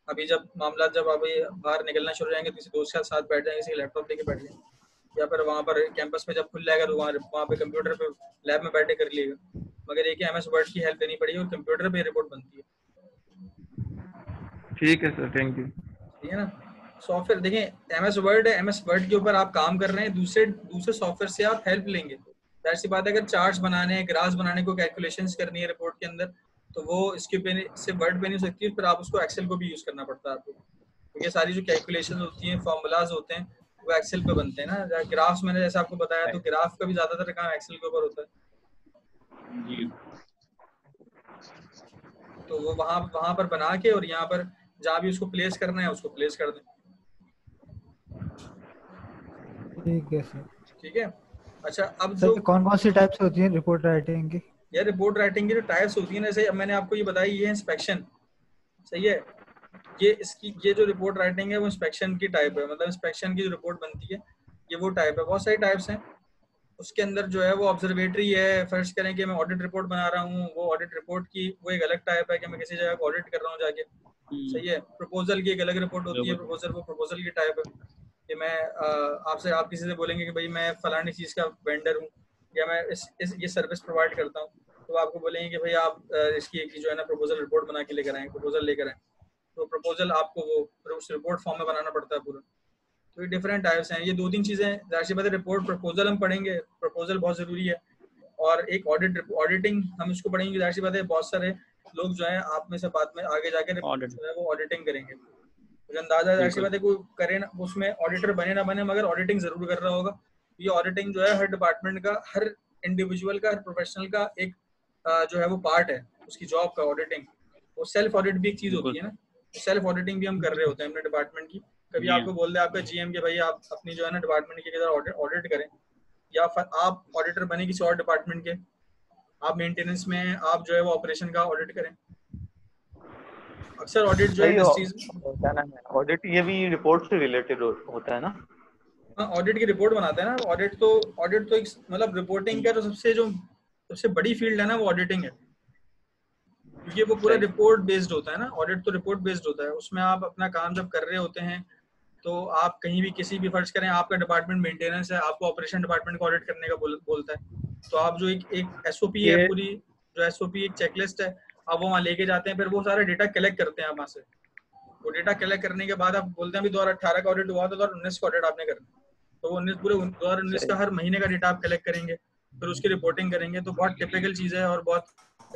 अभी जब मामला जब अभी बाहर निकलना शुरू हो जाएँगे तो किसी दोस्त के साथ बैठ जाएँगे, किसी लैपटॉप लेके बैठ जाएँगे। या फिर वहाँ पर कैंपस में जब खुल जाएगा तो वहाँ वहाँ पे कंप्यूटर पे लैब में बैठे कर लिएगा। मगर एक एम एस वर्ड की हेल्प लेनी पड़ेगी और कंप्यूटर पे रिपोर्ट बनती है। ठीक है सर थैंक यू ठीक है ना? सॉफ्टवेयर देखें एम एस वर्ड है एम एस वर्ड के ऊपर आप काम कर रहे हैं दूसरे दूसरे सॉफ्टवेयर से आप हेल्प लेंगे। ज़ाहिर सी बात है अगर चार्ट्स बनाने हैं ग्राफ्स बनाने को कैलकुलेशन करनी है रिपोर्ट के अंदर तो वो इसके पे सिर्फ़ वर्ड पे नहीं हो सकती फिर आप उसको एक्सेल को भी यूज़ करना पड़ता है आपको। क्योंकि सारी जो कैलकुलेशन होती हैं फॉर्मूलाज होते हैं वो एक्सेल पे बनते हैं ना। ग्राफ्स मैंने जैसे आपको बताया तो ग्राफ का भी ज़्यादातर काम एक्सेल के ऊपर होता है। जी। तो वो वहाँ वहाँ पर बना के और यहाँ पर जहाँ भी उसको प्लेस करना है उसको प्लेस कर दें। ठीक है सर। ठीक है? अच्छा अब जो कौन कौन सी टाइप्स होती हैं रिपोर्ट राइटिंग की? यार रिपोर्ट राइटिंग की जो टाइप्स होती है ना जैसे मैंने आपको ये बताई ये इंस्पेक्शन सही है? ये इसकी ये जो रिपोर्ट राइटिंग है वो इंस्पेक्शन की टाइप है। मतलब इंस्पेक्शन की जो रिपोर्ट बनती है ये वो टाइप है। बहुत सारी टाइप्स हैं। उसके अंदर जो है वो ऑब्जर्वेटरी है। फ़र्ज़ करें कि मैं ऑडिट रिपोर्ट बना रहा हूँ। वो ऑडिट रिपोर्ट की वो एक अलग टाइप है कि मैं किसी जगह ऑडिट कर रहा हूँ जाके। सही है? प्रपोजल की एक अलग रिपोर्ट होती है। प्रपोजल वो प्रपोजल की टाइप है कि मैं आपसे आप किसी से बोलेंगे कि भाई मैं फलानी चीज़ का वेंडर हूँ या मैं इस, इस ये सर्विस प्रोवाइड करता हूँ। तो आपको बोलेंगे कि भाई आप इसकी एक जो है ना प्रपोजल रिपोर्ट बना के लेकर आए प्रपोजल लेकर आए। तो प्रपोजल आपको वो रिपोर्ट फॉर्म में बनाना पड़ता है पूरा। तो ये डिफरेंट टाइप्स हैं। ये दो तीन चीज़ें हैं। ज़ाहिर सी बात है रिपोर्ट प्रपोजल हम पढ़ेंगे। प्रपोजल बहुत ज़रूरी है। और एक ऑडिट ऑडिटिंग हम इसको पढ़ेंगे। ज़ाहिर सी बात है बहुत सारे लोग जो है आप में से बाद में आगे जाके जो है वो ऑडिटिंग करेंगे। मुझे अंदाज़ा ज़ाहिर सी बात है कोई करे ना उसमें ऑडिटर बने ना बने मगर ऑडिटिंग ज़रूर कर रहा होगा। ये ऑडिटिंग जो है हर डिपार्टमेंट का हर इंडिविजुअल का हर प्रोफेशनल का एक जो है वो पार्ट है। उसकी जॉब का ऑडिटिंग वो सेल्फ ऑडिट भी एक चीज़ होती है ना। सेल्फ ऑडिटिंग भी हम कर रहे होते हैं अपने डिपार्टमेंट की। कभी आपको बोल दे आपका जीएम के भाई आप अपनी जो है ना डिपार्टमेंट की ऑडिट ऑडिट करें। या फिर आप ऑडिटर बने किसी और डिपार्टमेंट के। आप मेंटेनेंस में आप जो है वो ऑपरेशन का ऑडिट करें। अक्सर ऑडिट जो है ऑडिट ये भी रिपोर्ट से रिलेटेड होता है ना? हाँ ऑडिट की रिपोर्ट बनाते हैं ना। ऑडिट तो ऑडिट तो एक मतलब रिपोर्टिंग का तो सबसे जो सबसे बड़ी फ़ील्ड है ना वो ऑडिटिंग है। क्योंकि वो पूरा रिपोर्ट बेस्ड होता है ना ऑडिट तो रिपोर्ट बेस्ड होता है। उसमें आप अपना काम जब कर रहे होते हैं तो आप कहीं भी किसी भी फ़र्ज़ करें आपका डिपार्टमेंट मेंटेनेंस है आपको ऑपरेशन डिपार्टमेंट को ऑडिट करने का बोल, बोलता है। तो आप जो एक एक एसओपी है पूरी जो एसओपी एक चेकलिस्ट है आप वो वहाँ लेके जाते हैं फिर वो सारा डेटा कलेक्ट करते हैं आप वहाँ से। वो डेटा कलेक्ट करने के बाद आप बोलते हैं दो हज़ार अठारह का ऑडिट हुआ था दो हज़ार उन्नीस का ऑडिट आपने करना तो वो उन्नीस पूरे दो हज़ार उन्नीस का हर महीने का डेटा आप कलेक्ट करेंगे फिर उसकी रिपोर्टिंग करेंगे तो बहुत टिपिकल चीज़ है और बहुत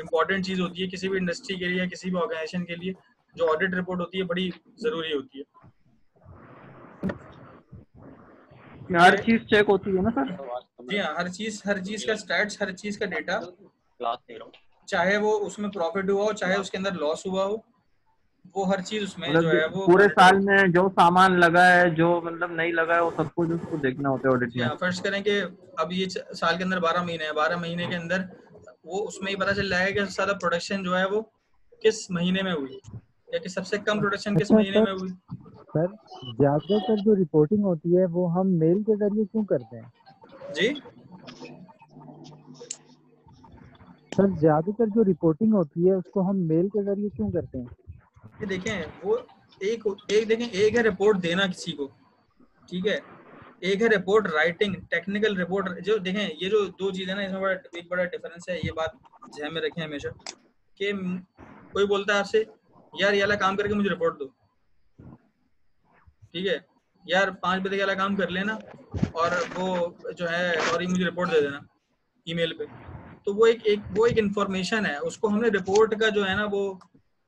इंपॉर्टेंट चीज़ होती है किसी भी इंडस्ट्री के लिए या किसी भी ऑर्गेनाइजेशन के लिए जो ऑडिट रिपोर्ट होती है बड़ी ज़रूरी होती है। हर चीज़ चेक होती है ना सर? जी हाँ हर चीज़ हर चीज़ का स्टैट्स हर चीज़ का डेटा क्लास दे रहा हूँ। चाहे वो उसमें प्रॉफिट हुआ हो चाहे उसके अंदर लॉस हुआ हो वो हर चीज़ उसमें जो है मतलब वो पूरे साल में जो सामान लगा है जो मतलब नहीं लगा है वो सब कुछ उसको देखना होता है ऑडिट में। हाँ फ़र्स्ट करें कि अब ये साल के अंदर बारह महीने हैं। बारह महीने के अंदर वो उसमें ही पता चल जाएगा कि सारा प्रोडक्शन जो है वो किस महीने में हुई या कि सबसे कम प्रोडक्शन किस अच्छा, महीने में हुई। सर ज़्यादातर जो रिपोर्टिंग होती है वो हम मेल के ज़रिए क्यों करते हैं? जी? सर ज़्यादातर जो रिपोर्टिंग होती है उसको हम मेल के ज़रिए क्यों करते हैं? ये देखें वो एक एक देखें एक है रिपोर्ट देना किसी को ठीक है? एक है रिपोर्ट राइटिंग टेक्निकल रिपोर्ट जो देखें, ये जो दो चीज़ें ना, इसमें बड़ा, एक बड़ा डिफरेंस है, ये बात ध्यान में रखें हमेशा, कि कोई बोलता है आपसे, यार, ये काम करके मुझे रिपोर्ट दो। ठीक है? यार, पाँच बजे वाला काम कर लेना और वो जो है, और ये मुझे रिपोर्ट दे देना ईमेल पे। तो वो एक एक, वो एक इंफॉर्मेशन है, उसको हमने रिपोर्ट का जो है ना, वो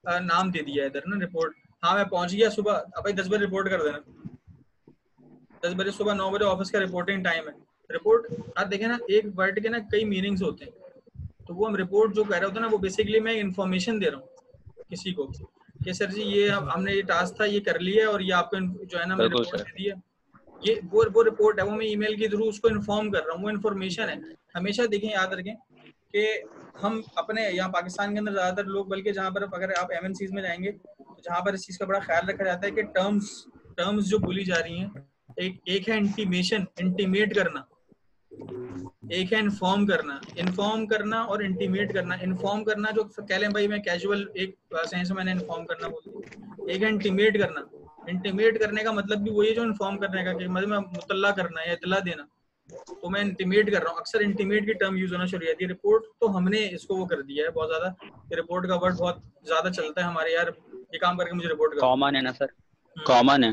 नाम दे दिया इधर ना रिपोर्ट हाँ मैं पहुँच गया सुबह, अब दस बजे रिपोर्ट कर देना। दस बजे सुबह नौ बजे ऑफ़िस का रिपोर्टिंग टाइम है। रिपोर्ट आप देखें ना एक वर्ड के ना कई मीनिंग्स होते हैं। तो वो हम रिपोर्ट जो कह रहे होते हैं ना वो बेसिकली मैं इन्फॉर्मेशन दे रहा हूँ किसी को कि सर जी ये हम- हमने ये टास्क था ये कर लिया है और ये आपको जो है ना मैंने रिपोर्ट सर। दे दी ये वो वो रिपोर्ट है वो मैं ईमेल के थ्रू उसको इन्फॉर्म कर रहा हूँ वो इन्फॉर्मेशन है। हमेशा देखें याद रखें कि हम अपने यहाँ पाकिस्तान के अंदर ज़्यादातर लोग बल्कि जहाँ पर अगर आप एम में जाएँगे तो जहाँ पर इस चीज़ का बड़ा ख्याल रखा जाता है कि टर्म्स टर्म्स जो बोली जा रही हैं एक एक है इंटीमेशन इंटीमेट करना। एक है इन्फॉर्म करना। इन्फॉर्म करना और इंटीमेट करना। इन्फॉर्म करना जो कह लें भाई मैं कैजुअल एक सेंस में मैंने इन्फॉर्म करना बोल दिया। एक है इंटीमेट करना। इंटीमेट करने का मतलब भी वही है जो इन्फॉर्म करने का कि मतलब मैं मुतल्ला करना या इतला देना। तो मैं इंटीमेट कर रहा हूँ। अक्सर इंटीमेट की टर्म यूज़ होना शुरू हो जाती है। रिपोर्ट तो हमने इसको वो कर दिया है बहुत ज़्यादा रिपोर्ट का वर्ड बहुत ज़्यादा चलता है हमारे यार। ये काम करके मुझे रिपोर्ट कॉमन है ना सर कॉमन है।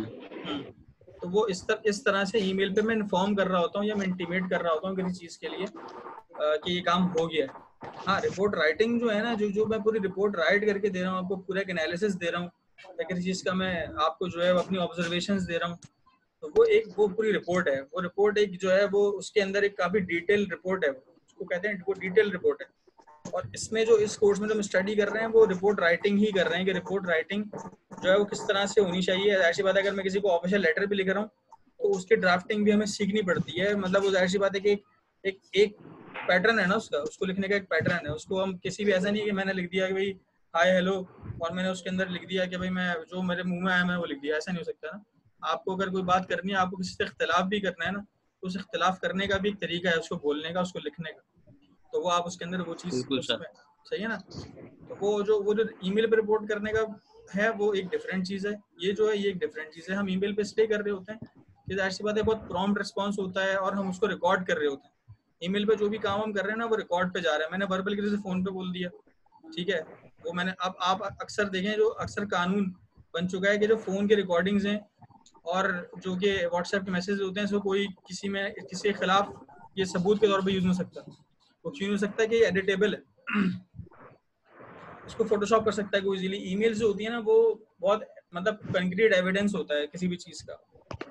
तो वो इस तरह इस तरह से ईमेल पे मैं इन्फॉर्म कर रहा होता हूँ या मैं इंटीमेट कर रहा होता हूँ किसी चीज़ के लिए अ, कि ये काम हो गया है। हाँ रिपोर्ट राइटिंग जो है ना जो जो मैं पूरी रिपोर्ट राइट करके दे रहा हूँ आपको पूरा एक एनालिसिस दे रहा हूँ या किसी चीज़ का मैं आपको जो है अपनी ऑब्जर्वेशन दे रहा हूँ तो वो एक वो पूरी रिपोर्ट है। वो रिपोर्ट एक जो है वो उसके अंदर एक काफ़ी डिटेल रिपोर्ट है। उसको कहते हैं वो डिटेल रिपोर्ट है। और इसमें जो इस कोर्स में जो हम स्टडी कर रहे हैं वो रिपोर्ट राइटिंग ही कर रहे हैं कि रिपोर्ट राइटिंग जो है वो किस तरह से होनी चाहिए? ऐसी बात है अगर मैं किसी को ऑफिशियल लेटर भी लिख रहा हूँ तो उसकी ड्राफ्टिंग भी हमें सीखनी पड़ती है। मतलब वो ज़ाहिर सी बात है कि एक एक, एक पैटर्न है ना उसका उसको लिखने का एक पैटर्न है। उसको हम किसी भी ऐसा नहीं कि मैंने लिख दिया कि भाई हाय हेलो और मैंने उसके अंदर लिख दिया कि भाई मैं जो मेरे मुँह में आया मैं वो लिख दिया। ऐसा नहीं हो सकता ना। आपको अगर कोई बात करनी है आपको किसी से इख्तलाफ भी करना है ना तो उस इख्तलाफ करने का भी एक तरीका है उसको बोलने का उसको लिखने का। तो वो आप उसके अंदर वो चीज़। सही है ना? तो वो जो वो जो ईमेल पे रिपोर्ट करने का है, वो एक डिफरेंट चीज़ है। ये जो है, ये एक डिफरेंट चीज़ है। हम ईमेल पे स्टे कर रहे होते हैं कि ज़ाहिर सी बात है, बहुत प्रॉम्प्ट रिस्पॉन्स होता है और हम उसको रिकॉर्ड कर रहे होते हैं। ईमेल पे जो भी काम हम कर रहे हैं ना, वो रिकॉर्ड पे जा रहा है। मैंने वर्बल किसी से फ़ोन पे बोल दिया। ठीक है? वो मैंने, अब आप अक्सर देखें, जो अक्सर कानून बन चुका है कि जो फ़ोन के रिकॉर्डिंग्स हैं और जो कि व्हाट्सएप के मैसेज होते हैं, इसको कोई किसी में, किसी के खिलाफ ये सबूत के तौर पर यूज़ नहीं सकता। वो क्यों नहीं सकता कि ये एडिटेबल है? इसको फोटोशॉप कर सकता है कोई इजीली ईमेल्स जो होती है ना वो बहुत मतलब कंक्रीट एविडेंस होता है किसी भी चीज़ का।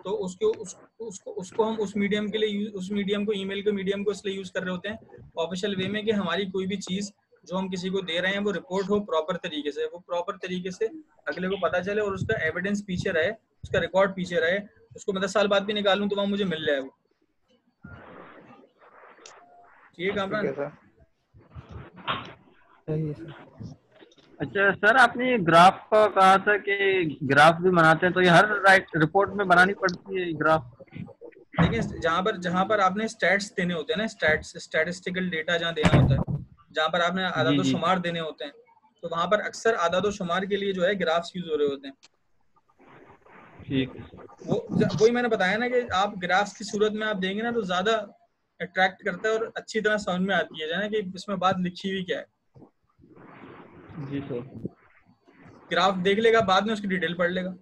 तो उसको उस, उसको उसको हम उस मीडियम के लिए उस मीडियम को ईमेल के मीडियम को इसलिए यूज़ कर रहे होते हैं ऑफिशियल वे में कि हमारी कोई भी चीज़ जो हम किसी को दे रहे हैं वो रिपोर्ट हो प्रॉपर तरीके से। वो प्रॉपर तरीके से अगले को पता चले और उसका एविडेंस पीछे रहे उसका रिकॉर्ड पीछे रहे उसको मैं दस साल बाद भी निकालूं तो वहाँ मुझे मिल जाए वो। ठीक है कामरान सही है सर। अच्छा सर आपने ग्राफ का कहा था कि ग्राफ भी बनाते हैं तो ये हर राइट रिपोर्ट में बनानी पड़ती है ग्राफ? देखिए जहाँ पर जहाँ पर आपने स्टैट्स देने होते हैं ना स्टैट्स स्टैटिस्टिकल डेटा जहाँ देना होता है जहाँ पर आपने आदादो। शुमार देने होते हैं तो वहाँ पर अक्सर आदादो शुमार के लिए जो है ग्राफ्स यूज़ हो रहे होते हैं। ठीक। वो वही मैंने बताया ना कि आप ग्राफ्स की सूरत में आप देंगे ना तो ज़्यादा अट्रैक्ट करता है और अच्छी तरह समझ में आती है जाना कि इसमें बात लिखी हुई क्या है। जी सर। ग्राफ देख लेगा बाद में उसकी डिटेल पढ़ लेगा।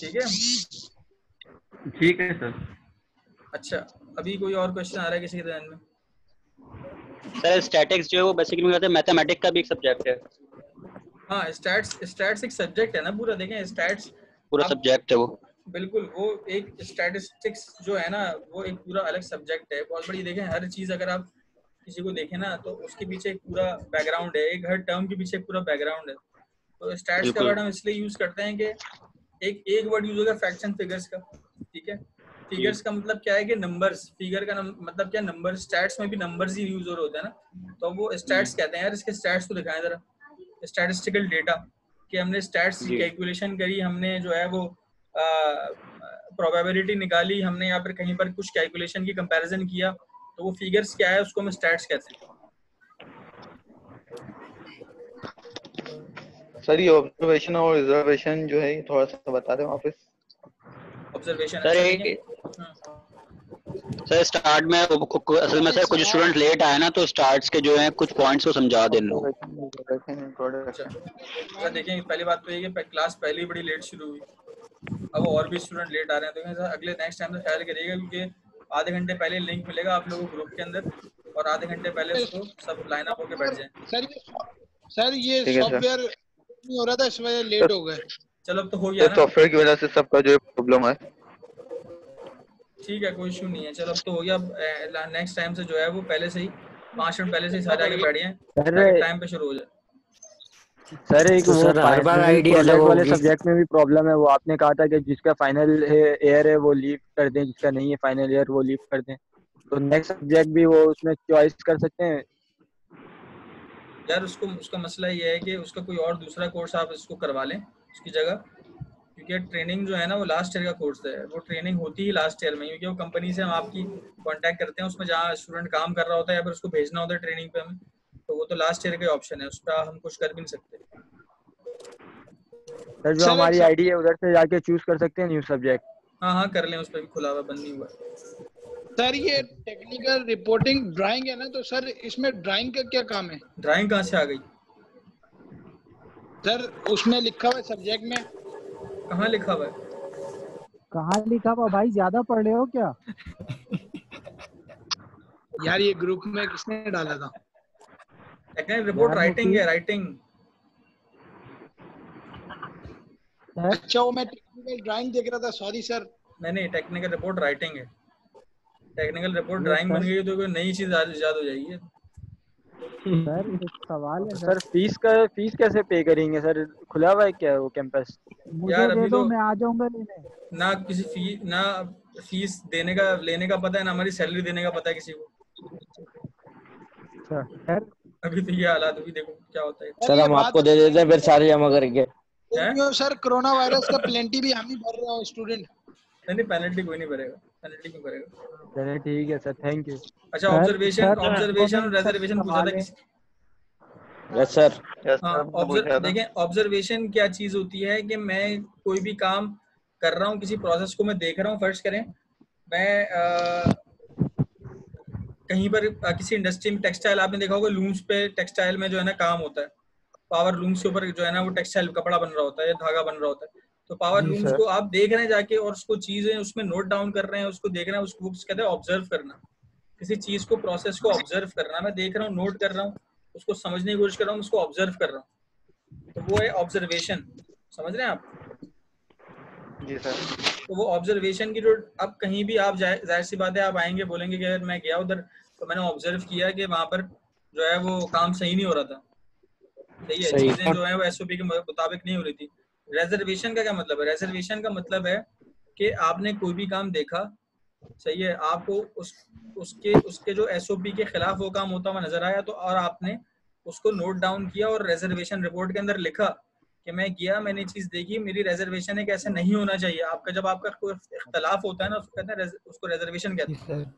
ठीक है? ठीक है सर। अच्छा अभी कोई और क्वेश्चन आ रहा है किसी के ध्यान में? सर स्टैटिक्स जो है वो बेसिकली मुझे लगता है मैथमेटिक्स का भी एक सब्जेक्ट है। हाँ स्टैट्स स्टैट्स एक सब्जेक्ट है ना पूरा देखें स्टैट्स पूरा सब्जेक्ट है वो। बिल्कुल वो एक स्टैटिस्टिक्स जो है ना वो एक पूरा अलग सब्जेक्ट है। बहुत बड़ी देखें हर चीज़ अगर आप किसी को देखें ना तो उसके पीछे एक पूरा बैकग्राउंड है एक हर टर्म के पीछे एक पूरा बैकग्राउंड है। तो स्टैट्स का वर्ड हम इसलिए यूज़ करते हैं कि एक एक वर्ड यूज़ होगा एंड फिगर्स का ठीक है? फिगर्स का मतलब क्या है कि नंबर्स फिगर का नम, मतलब क्या नंबर स्टैट्स में भी नंबर्स ही यूज़ हो रहे होते हैं ना। तो वो स्टैट्स कहते हैं यार इसके स्टैट्स तो दिखाएँ जरा स्टैटिस्टिकल डेटा कि हमने स्टैट्स की कैलकुलेशन करी हमने जो है वो प्रोबेबिलिटी निकाली हमने यहाँ पर कहीं पर कुछ कैलकुलेशन की कंपैरिजन किया तो वो फिगर्स क्या है उसको हम स्टैट्स कहते हैं। सर ये ऑब्जर्वेशन और रिजर्वेशन जो है थोड़ा सा बता दें वापस। ऑब्जर्वेशन सर एक सर स्टार्ट में कु- कु- असल में सर कुछ स्टूडेंट लेट आए ना तो स्टार्ट्स के जो है कुछ पॉइंट्स को समझा देना अच्छा। सर देखिए पहली बात तो ये कि क्लास पहले ही बड़ी लेट शुरू हुई। अब और भी स्टूडेंट लेट आ रहे हैं तो अगले नेक्स्ट टाइम से ख्याल करिएगा क्योंकि आधे घंटे पहले लिंक मिलेगा आप लोगों को ग्रुप के अंदर और आधे घंटे पहले उसको सब लाइन अप होकर बैठ जाएँ। सर ये सर ये ठीक है, सॉफ्टवेयर नहीं हो रहा था इस वजह लेट हो गए। चलो अब तो हो गया तो ना। सॉफ्टवेयर की वजह से सबका जो प्रॉब्लम है। ठीक है कोई इशू नहीं है। चलो अब तो हो गया। अब नेक्स्ट टाइम से जो है वो पहले से ही पाँच मिनट पहले से ही सारे आगे बैठ ताकि टाइम पे शुरू हो जाए। सर एक तो वो सर हर बार आईडी अलग वाले सब्जेक्ट में भी प्रॉब्लम है वो आपने कहा था कि जिसका फाइनल ईयर है वो लीव कर दें जिसका नहीं है फाइनल ईयर वो लीव कर दें। तो नेक्स्ट सब्जेक्ट भी वो उसमें चॉइस कर सकते हैं? यार उसको उसका मसला ये है कि उसका कोई और दूसरा कोर्स आप इसको करवा लें उसकी जगह। क्योंकि ट्रेनिंग जो है ना वो लास्ट ईयर का कोर्स है। वो ट्रेनिंग होती ही लास्ट ईयर में क्योंकि वो कंपनी से हम आपकी कांटेक्ट करते हैं उसमें जहाँ स्टूडेंट काम कर रहा होता है या फिर उसको भेजना होता है ट्रेनिंग पे हमें। तो वो तो लास्ट ईयर का ऑप्शन है उस पर हम कुछ कर भी नहीं सकते। सर जो हमारी आईडी है उधर से जाके चूज़ कर सकते हैं न्यू सब्जेक्ट हाँ हाँ कर लें उस पर भी खुला हुआ बंद नहीं हुआ। सर ये टेक्निकल रिपोर्टिंग ड्राइंग है ना तो सर इसमें ड्राइंग का क्या काम है? ड्राइंग कहाँ से आ गई? सर उसमें लिखा हुआ है सब्जेक्ट में। कहाँ लिखा हुआ है? कहाँ लिखा हुआ? भाई ज़्यादा पढ़ रहे हो क्या? यार ये ग्रुप में किसने डाला था? टेक्निकल रिपोर्ट राइटिंग है राइटिंग अच्छा वो मैं टेक्निकल ड्राइंग देख रहा था सॉरी सर नहीं नहीं टेक्निकल रिपोर्ट राइटिंग है। टेक्निकल रिपोर्ट ड्राइंग बन गई तो कोई नई चीज़ आज याद हो जाएगी। सर एक सवाल है सर फ़ीस का फ़ीस कैसे पे करेंगे सर? खुला हुआ है क्या वो कैंपस यार, अभी तो- मैं आ जाऊँगा लेने। ना किसी फ़ी ना फ़ीस देने का लेने का पता है ना हमारी सैलरी देने का पता है किसी को। सर अभी तो ये हालात अभी देखो क्या होता है। सर हम आपको दे देते हैं फिर सारे जमा करेंगे। सर कोरोना वायरस का प्लेंटी भी हम ही भर रहे हो स्टूडेंट नहीं नहीं पेनल्टी कोई नहीं भरेगा पेनल्टी क्यों करेगा चलिए ठीक है सर थैंक यू अच्छा ऑब्जर्वेशन ऑब्जर्वेशन और रिजर्वेशन पूछा था किसी यस सर यस हाँ देखें ऑब्जर्वेशन क्या चीज़ होती है कि मैं कोई भी काम कर रहा हूँ किसी प्रोसेस को मैं देख रहा हूँ फ़र्स्ट करें मैं कहीं पर किसी इंडस्ट्री में टेक्सटाइल आपने देखा होगा लूम्स पे टेक्सटाइल में जो है ना काम होता है। पावर लूम्स के ऊपर जो है ना वो टेक्सटाइल कपड़ा बन रहा होता है या धागा बन रहा होता है। तो पावर लूम्स को आप देख रहे हैं जाके और उसको चीज़ें उसमें नोट डाउन कर रहे हैं उसको देख रहे हैं उसको कहते हैं ऑब्ज़र्व करना। किसी चीज़ को प्रोसेस को ऑब्ज़र्व करना। मैं देख रहा हूँ नोट कर रहा हूँ उसको समझने की कोशिश कर रहा हूँ उसको ऑब्ज़र्व कर रहा हूँ। तो वो है ऑब्जर्वेशन समझ रहे हैं आप? जी सर। तो वो ऑब्जर्वेशन की जो अब कहीं भी आप ज़ाहिर सी बात है आप आएँगे बोलेंगे कि यार मैं गया उधर तो मैंने ऑब्ज़र्व किया कि वहाँ पर जो है वो काम सही नहीं हो रहा था। सही है चीज़ें जो है वो एसओपी के मुताबिक नहीं हो रही थी। रिजर्वेशन का क्या मतलब है? रिजर्वेशन का मतलब है कि आपने कोई भी काम देखा सही है आपको उस उसके उसके जो एसओपी के खिलाफ वो काम होता हुआ नज़र आया तो और आपने उसको नोट डाउन किया और रिजर्वेशन रिपोर्ट के अंदर लिखा कि मैं गया मैंने चीज़ देखी मेरी रिजर्वेशन है कि ऐसा नहीं होना चाहिए। आपका जब आपका कोई इख्तलाफ होता है ना उसको कहते हैं उसको रिजर्वेशन कहते हैं।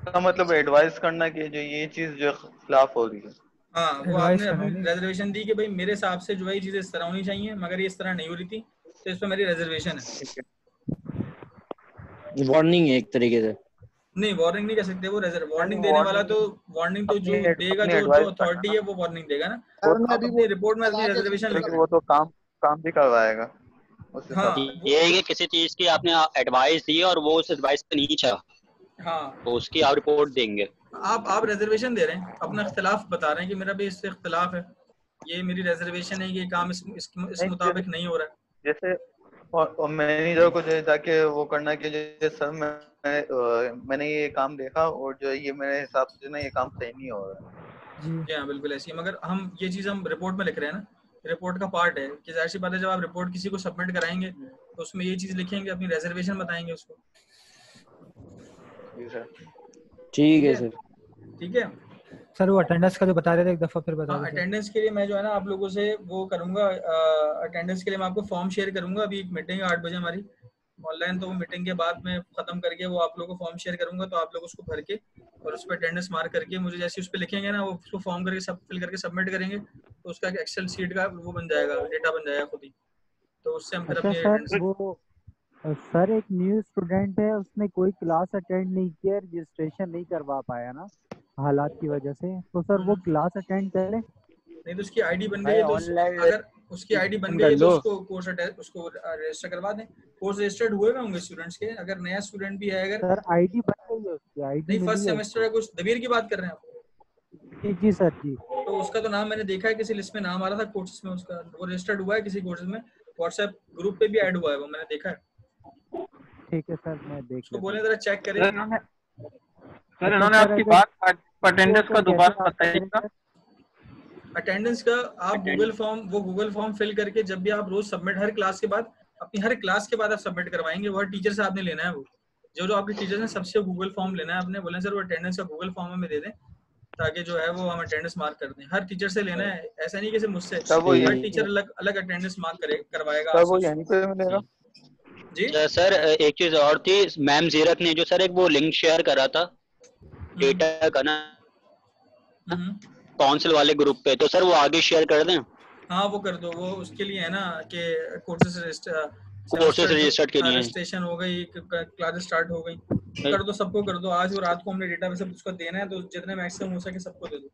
का मतलब एडवाइस करना कि जो ये चीज़ जो खिलाफ हो रही है। हाँ वो आपने। रिजर्वेशन दी कि भाई मेरे हिसाब से जो है ये चीज़ें इस तरह होनी चाहिए मगर ये इस तरह नहीं हो रही थी तो इस पर मेरी रिजर्वेशन है। वार्निंग है एक तरीके से। नहीं वार्निंग नहीं कह सकते वो वार्निंग देने वाला तो वार्निंग तो जो देगा जो जो अथॉरिटी है वो वार्निंग देगा ना। आप अभी वो रिपोर्ट में अपनी रिजर्वेशन लिख वो तो काम काम भी करवाएगा हाँ। ये है कि किसी चीज़ की आपने एडवाइस दी और वो उस एडवाइस पे नहीं चला हाँ। तो उसकी आप रिपोर्ट देंगे। आप आप रिजर्वेशन दे रहे हैं अपना इख्तलाफ बता रहे हैं कि मेरा भी इससे इख्तलाफ है। ये मेरी रिजर्वेशन है ये काम इस इस, इस मुताबिक नहीं हो रहा है। जैसे और, और मैनेजर को जो है जाके वो करना कि जैसे सर मैं मैं, मैंने ये काम देखा और जो ये मेरे हिसाब से ना ये काम सही नहीं हो रहा है। जी। जी हाँ बिल्कुल ऐसी है। मगर हम ये चीज़ हम रिपोर्ट में लिख रहे हैं ना। रिपोर्ट का पार्ट है कि ज़ाहिर सी बात है जब आप रिपोर्ट किसी को सबमिट कराएँगे तो उसमें ये चीज़ लिखेंगे अपनी रिजर्वेशन बताएँगे उसको। जी सर। ठीक है। सर ठीक है। सर वो अटेंडेंस का जो बता रहे थे एक दफ़ा फिर बता हाँ अटेंडेंस के लिए मैं जो है ना आप लोगों से वो करूँगा अटेंडेंस के लिए मैं आपको फॉर्म शेयर करूँगा अभी एक मीटिंग है आठ बजे हमारी। ऑनलाइन तो वो मीटिंग के बाद में खत्म करके वो आप लोगों को फॉर्म शेयर करूँगा तो आप लोग उसको भर के और उस पर अटेंडेंस मार्क करके मुझे जैसे उस पर लिखेंगे ना वो उसको फॉर्म करके सब फिल करके सबमिट करेंगे तो उसका एक्सेल सीट का वो बन जाएगा डेटा बन जाएगा खुद ही। तो उससे हम फिर अच्छा अपनी वो सर एक न्यू स्टूडेंट है उसने कोई क्लास अटेंड नहीं किया रजिस्ट्रेशन नहीं करवा पाया ना? हालात की वजह से। तो सर वो क्लास अटेंड करे। नहीं तो उसकी आईडी बन गई है तो अगर उसकी आईडी बन गई है तो उसको कोर्स उसको रजिस्टर करवा दें। कोर्स रजिस्टर्ड हुए होंगे स्टूडेंट्स के। अगर नया स्टूडेंट भी है अगर सर आईडी बन गई है उसकी। आईडी नहीं फ़र्स्ट सेमेस्टर है कुछ दबीर की बात कर रहे हैं आप? जी जी सर जी। तो उसका तो नाम मैंने देखा है किसी लिस्ट में नाम आ रहा था कोर्सेज में उसका वो रजिस्टर्ड हुआ है किसी कोर्सेज में। व्हाट्सएप ग्रुप पे भी ऐड हुआ है वो मैंने देखा है। ठीक है सर मैं देख उसको बोले जरा चेक करें। सर इन्होंने आपकी बात अटेंडेंस का दोबारा बताइएगा अटेंडेंस का आप गूगल फॉर्म वो गूगल फॉर्म फिल करके जब भी आप रोज सबमिट हर क्लास के बाद अपनी हर क्लास के बाद आप सबमिट करवाएँगे वो टीचर से आपने लेना है वो। जो जो आपके टीचर हैं सबसे गूगल फॉर्म लेना है आपने। बोले सर वो अटेंडेंस का गूगल फॉर्म हमें दे दें ताकि जो है वो हम अटेंडेंस मार्क कर दें। हर टीचर से लेना है ऐसा नहीं कि मुझसे। हर टीचर अलग अलग अटेंडेंस मार्क करे करवाएगा। सर वो यहीं पे मिलेगा जी। सर एक चीज़ और थी मैम जीरक ने जो सर एक वो लिंक शेयर करा था डेटा का ना हम्म। काउंसिल वाले ग्रुप पे तो सर वो आगे शेयर कर दें? हाँ वो कर दो। वो उसके लिए है ना कि कोर्सेज Courses registered के लिए। रजिस्ट्रेशन हो गई क्लास स्टार्ट हो गई। कर दो सबको कर दो। आज वो रात को हमने डेटा सब उसको देना है तो जितने मैक्सिमम हो सके सबको दे दो।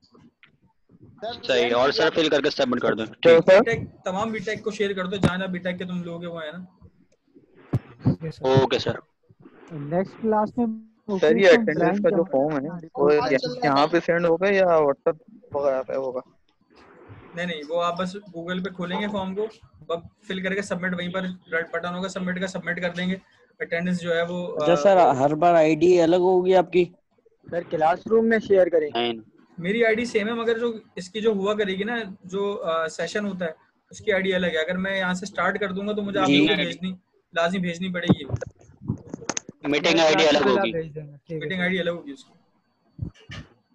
सही और सर फिल करके सबमिट कर दें। सर बीटेक तमाम बीटेक को शेयर कर दो जहाँ जहाँ बीटेक के तुम लोग हैं वो है ना। ओके सर नेक्स्ट क्लास में सर ये अटेंडेंस का जो फॉर्म है वो यहाँ पे सेंड होगा या व्हाट्सएप वगैरह पे होगा? नहीं नहीं वो आप बस गूगल पे खोलेंगे फॉर्म को अब फिल करके सबमिट वहीं पर रेड बटन होगा सबमिट का सबमिट कर देंगे। अटेंडेंस जो है वो अच्छा सर हर बार आईडी अलग होगी आपकी? सर क्लासरूम में शेयर करेंगे नहीं मेरी आईडी सेम है मगर जो इसकी जो हुआ करेगी ना जो सेशन होता है उसकी आईडी अलग है। अगर मैं यहाँ से स्टार्ट कर दूँगा तो मुझे आप लोगों को भेजनी लाजमी भेजनी पड़ेगी। मीटिंग आईडी अलग होगी। ठीक है मीटिंग आईडी अलग होगी उसकी।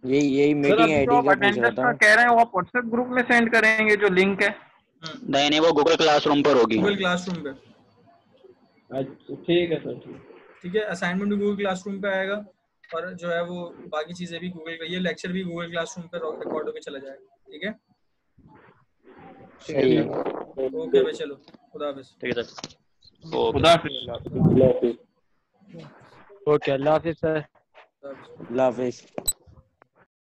यही यही मीटिंग आईडी का पूछ रहा था। कह रहे हैं वो व्हाट्सएप ग्रुप में सेंड करेंगे जो लिंक है? नहीं नहीं वो गूगल क्लासरूम पर होगी। गूगल क्लासरूम पे। अच्छा ठीक है सर ठीक। ठीक है असाइनमेंट भी गूगल क्लासरूम पे आएगा और जो है वो बाकी चीज़ें भी गूगल ये लेक्चर भी गूगल क्लासरूम पे रिकॉर्ड होकर चला जाएगा ठीक है? सही है। ओके भाई चलो खुदा हाफिज। ठीक है सर। ओके खुदा हाफिज। ओके अल्लाह हाफिज सर। अल्लाह हाफिज।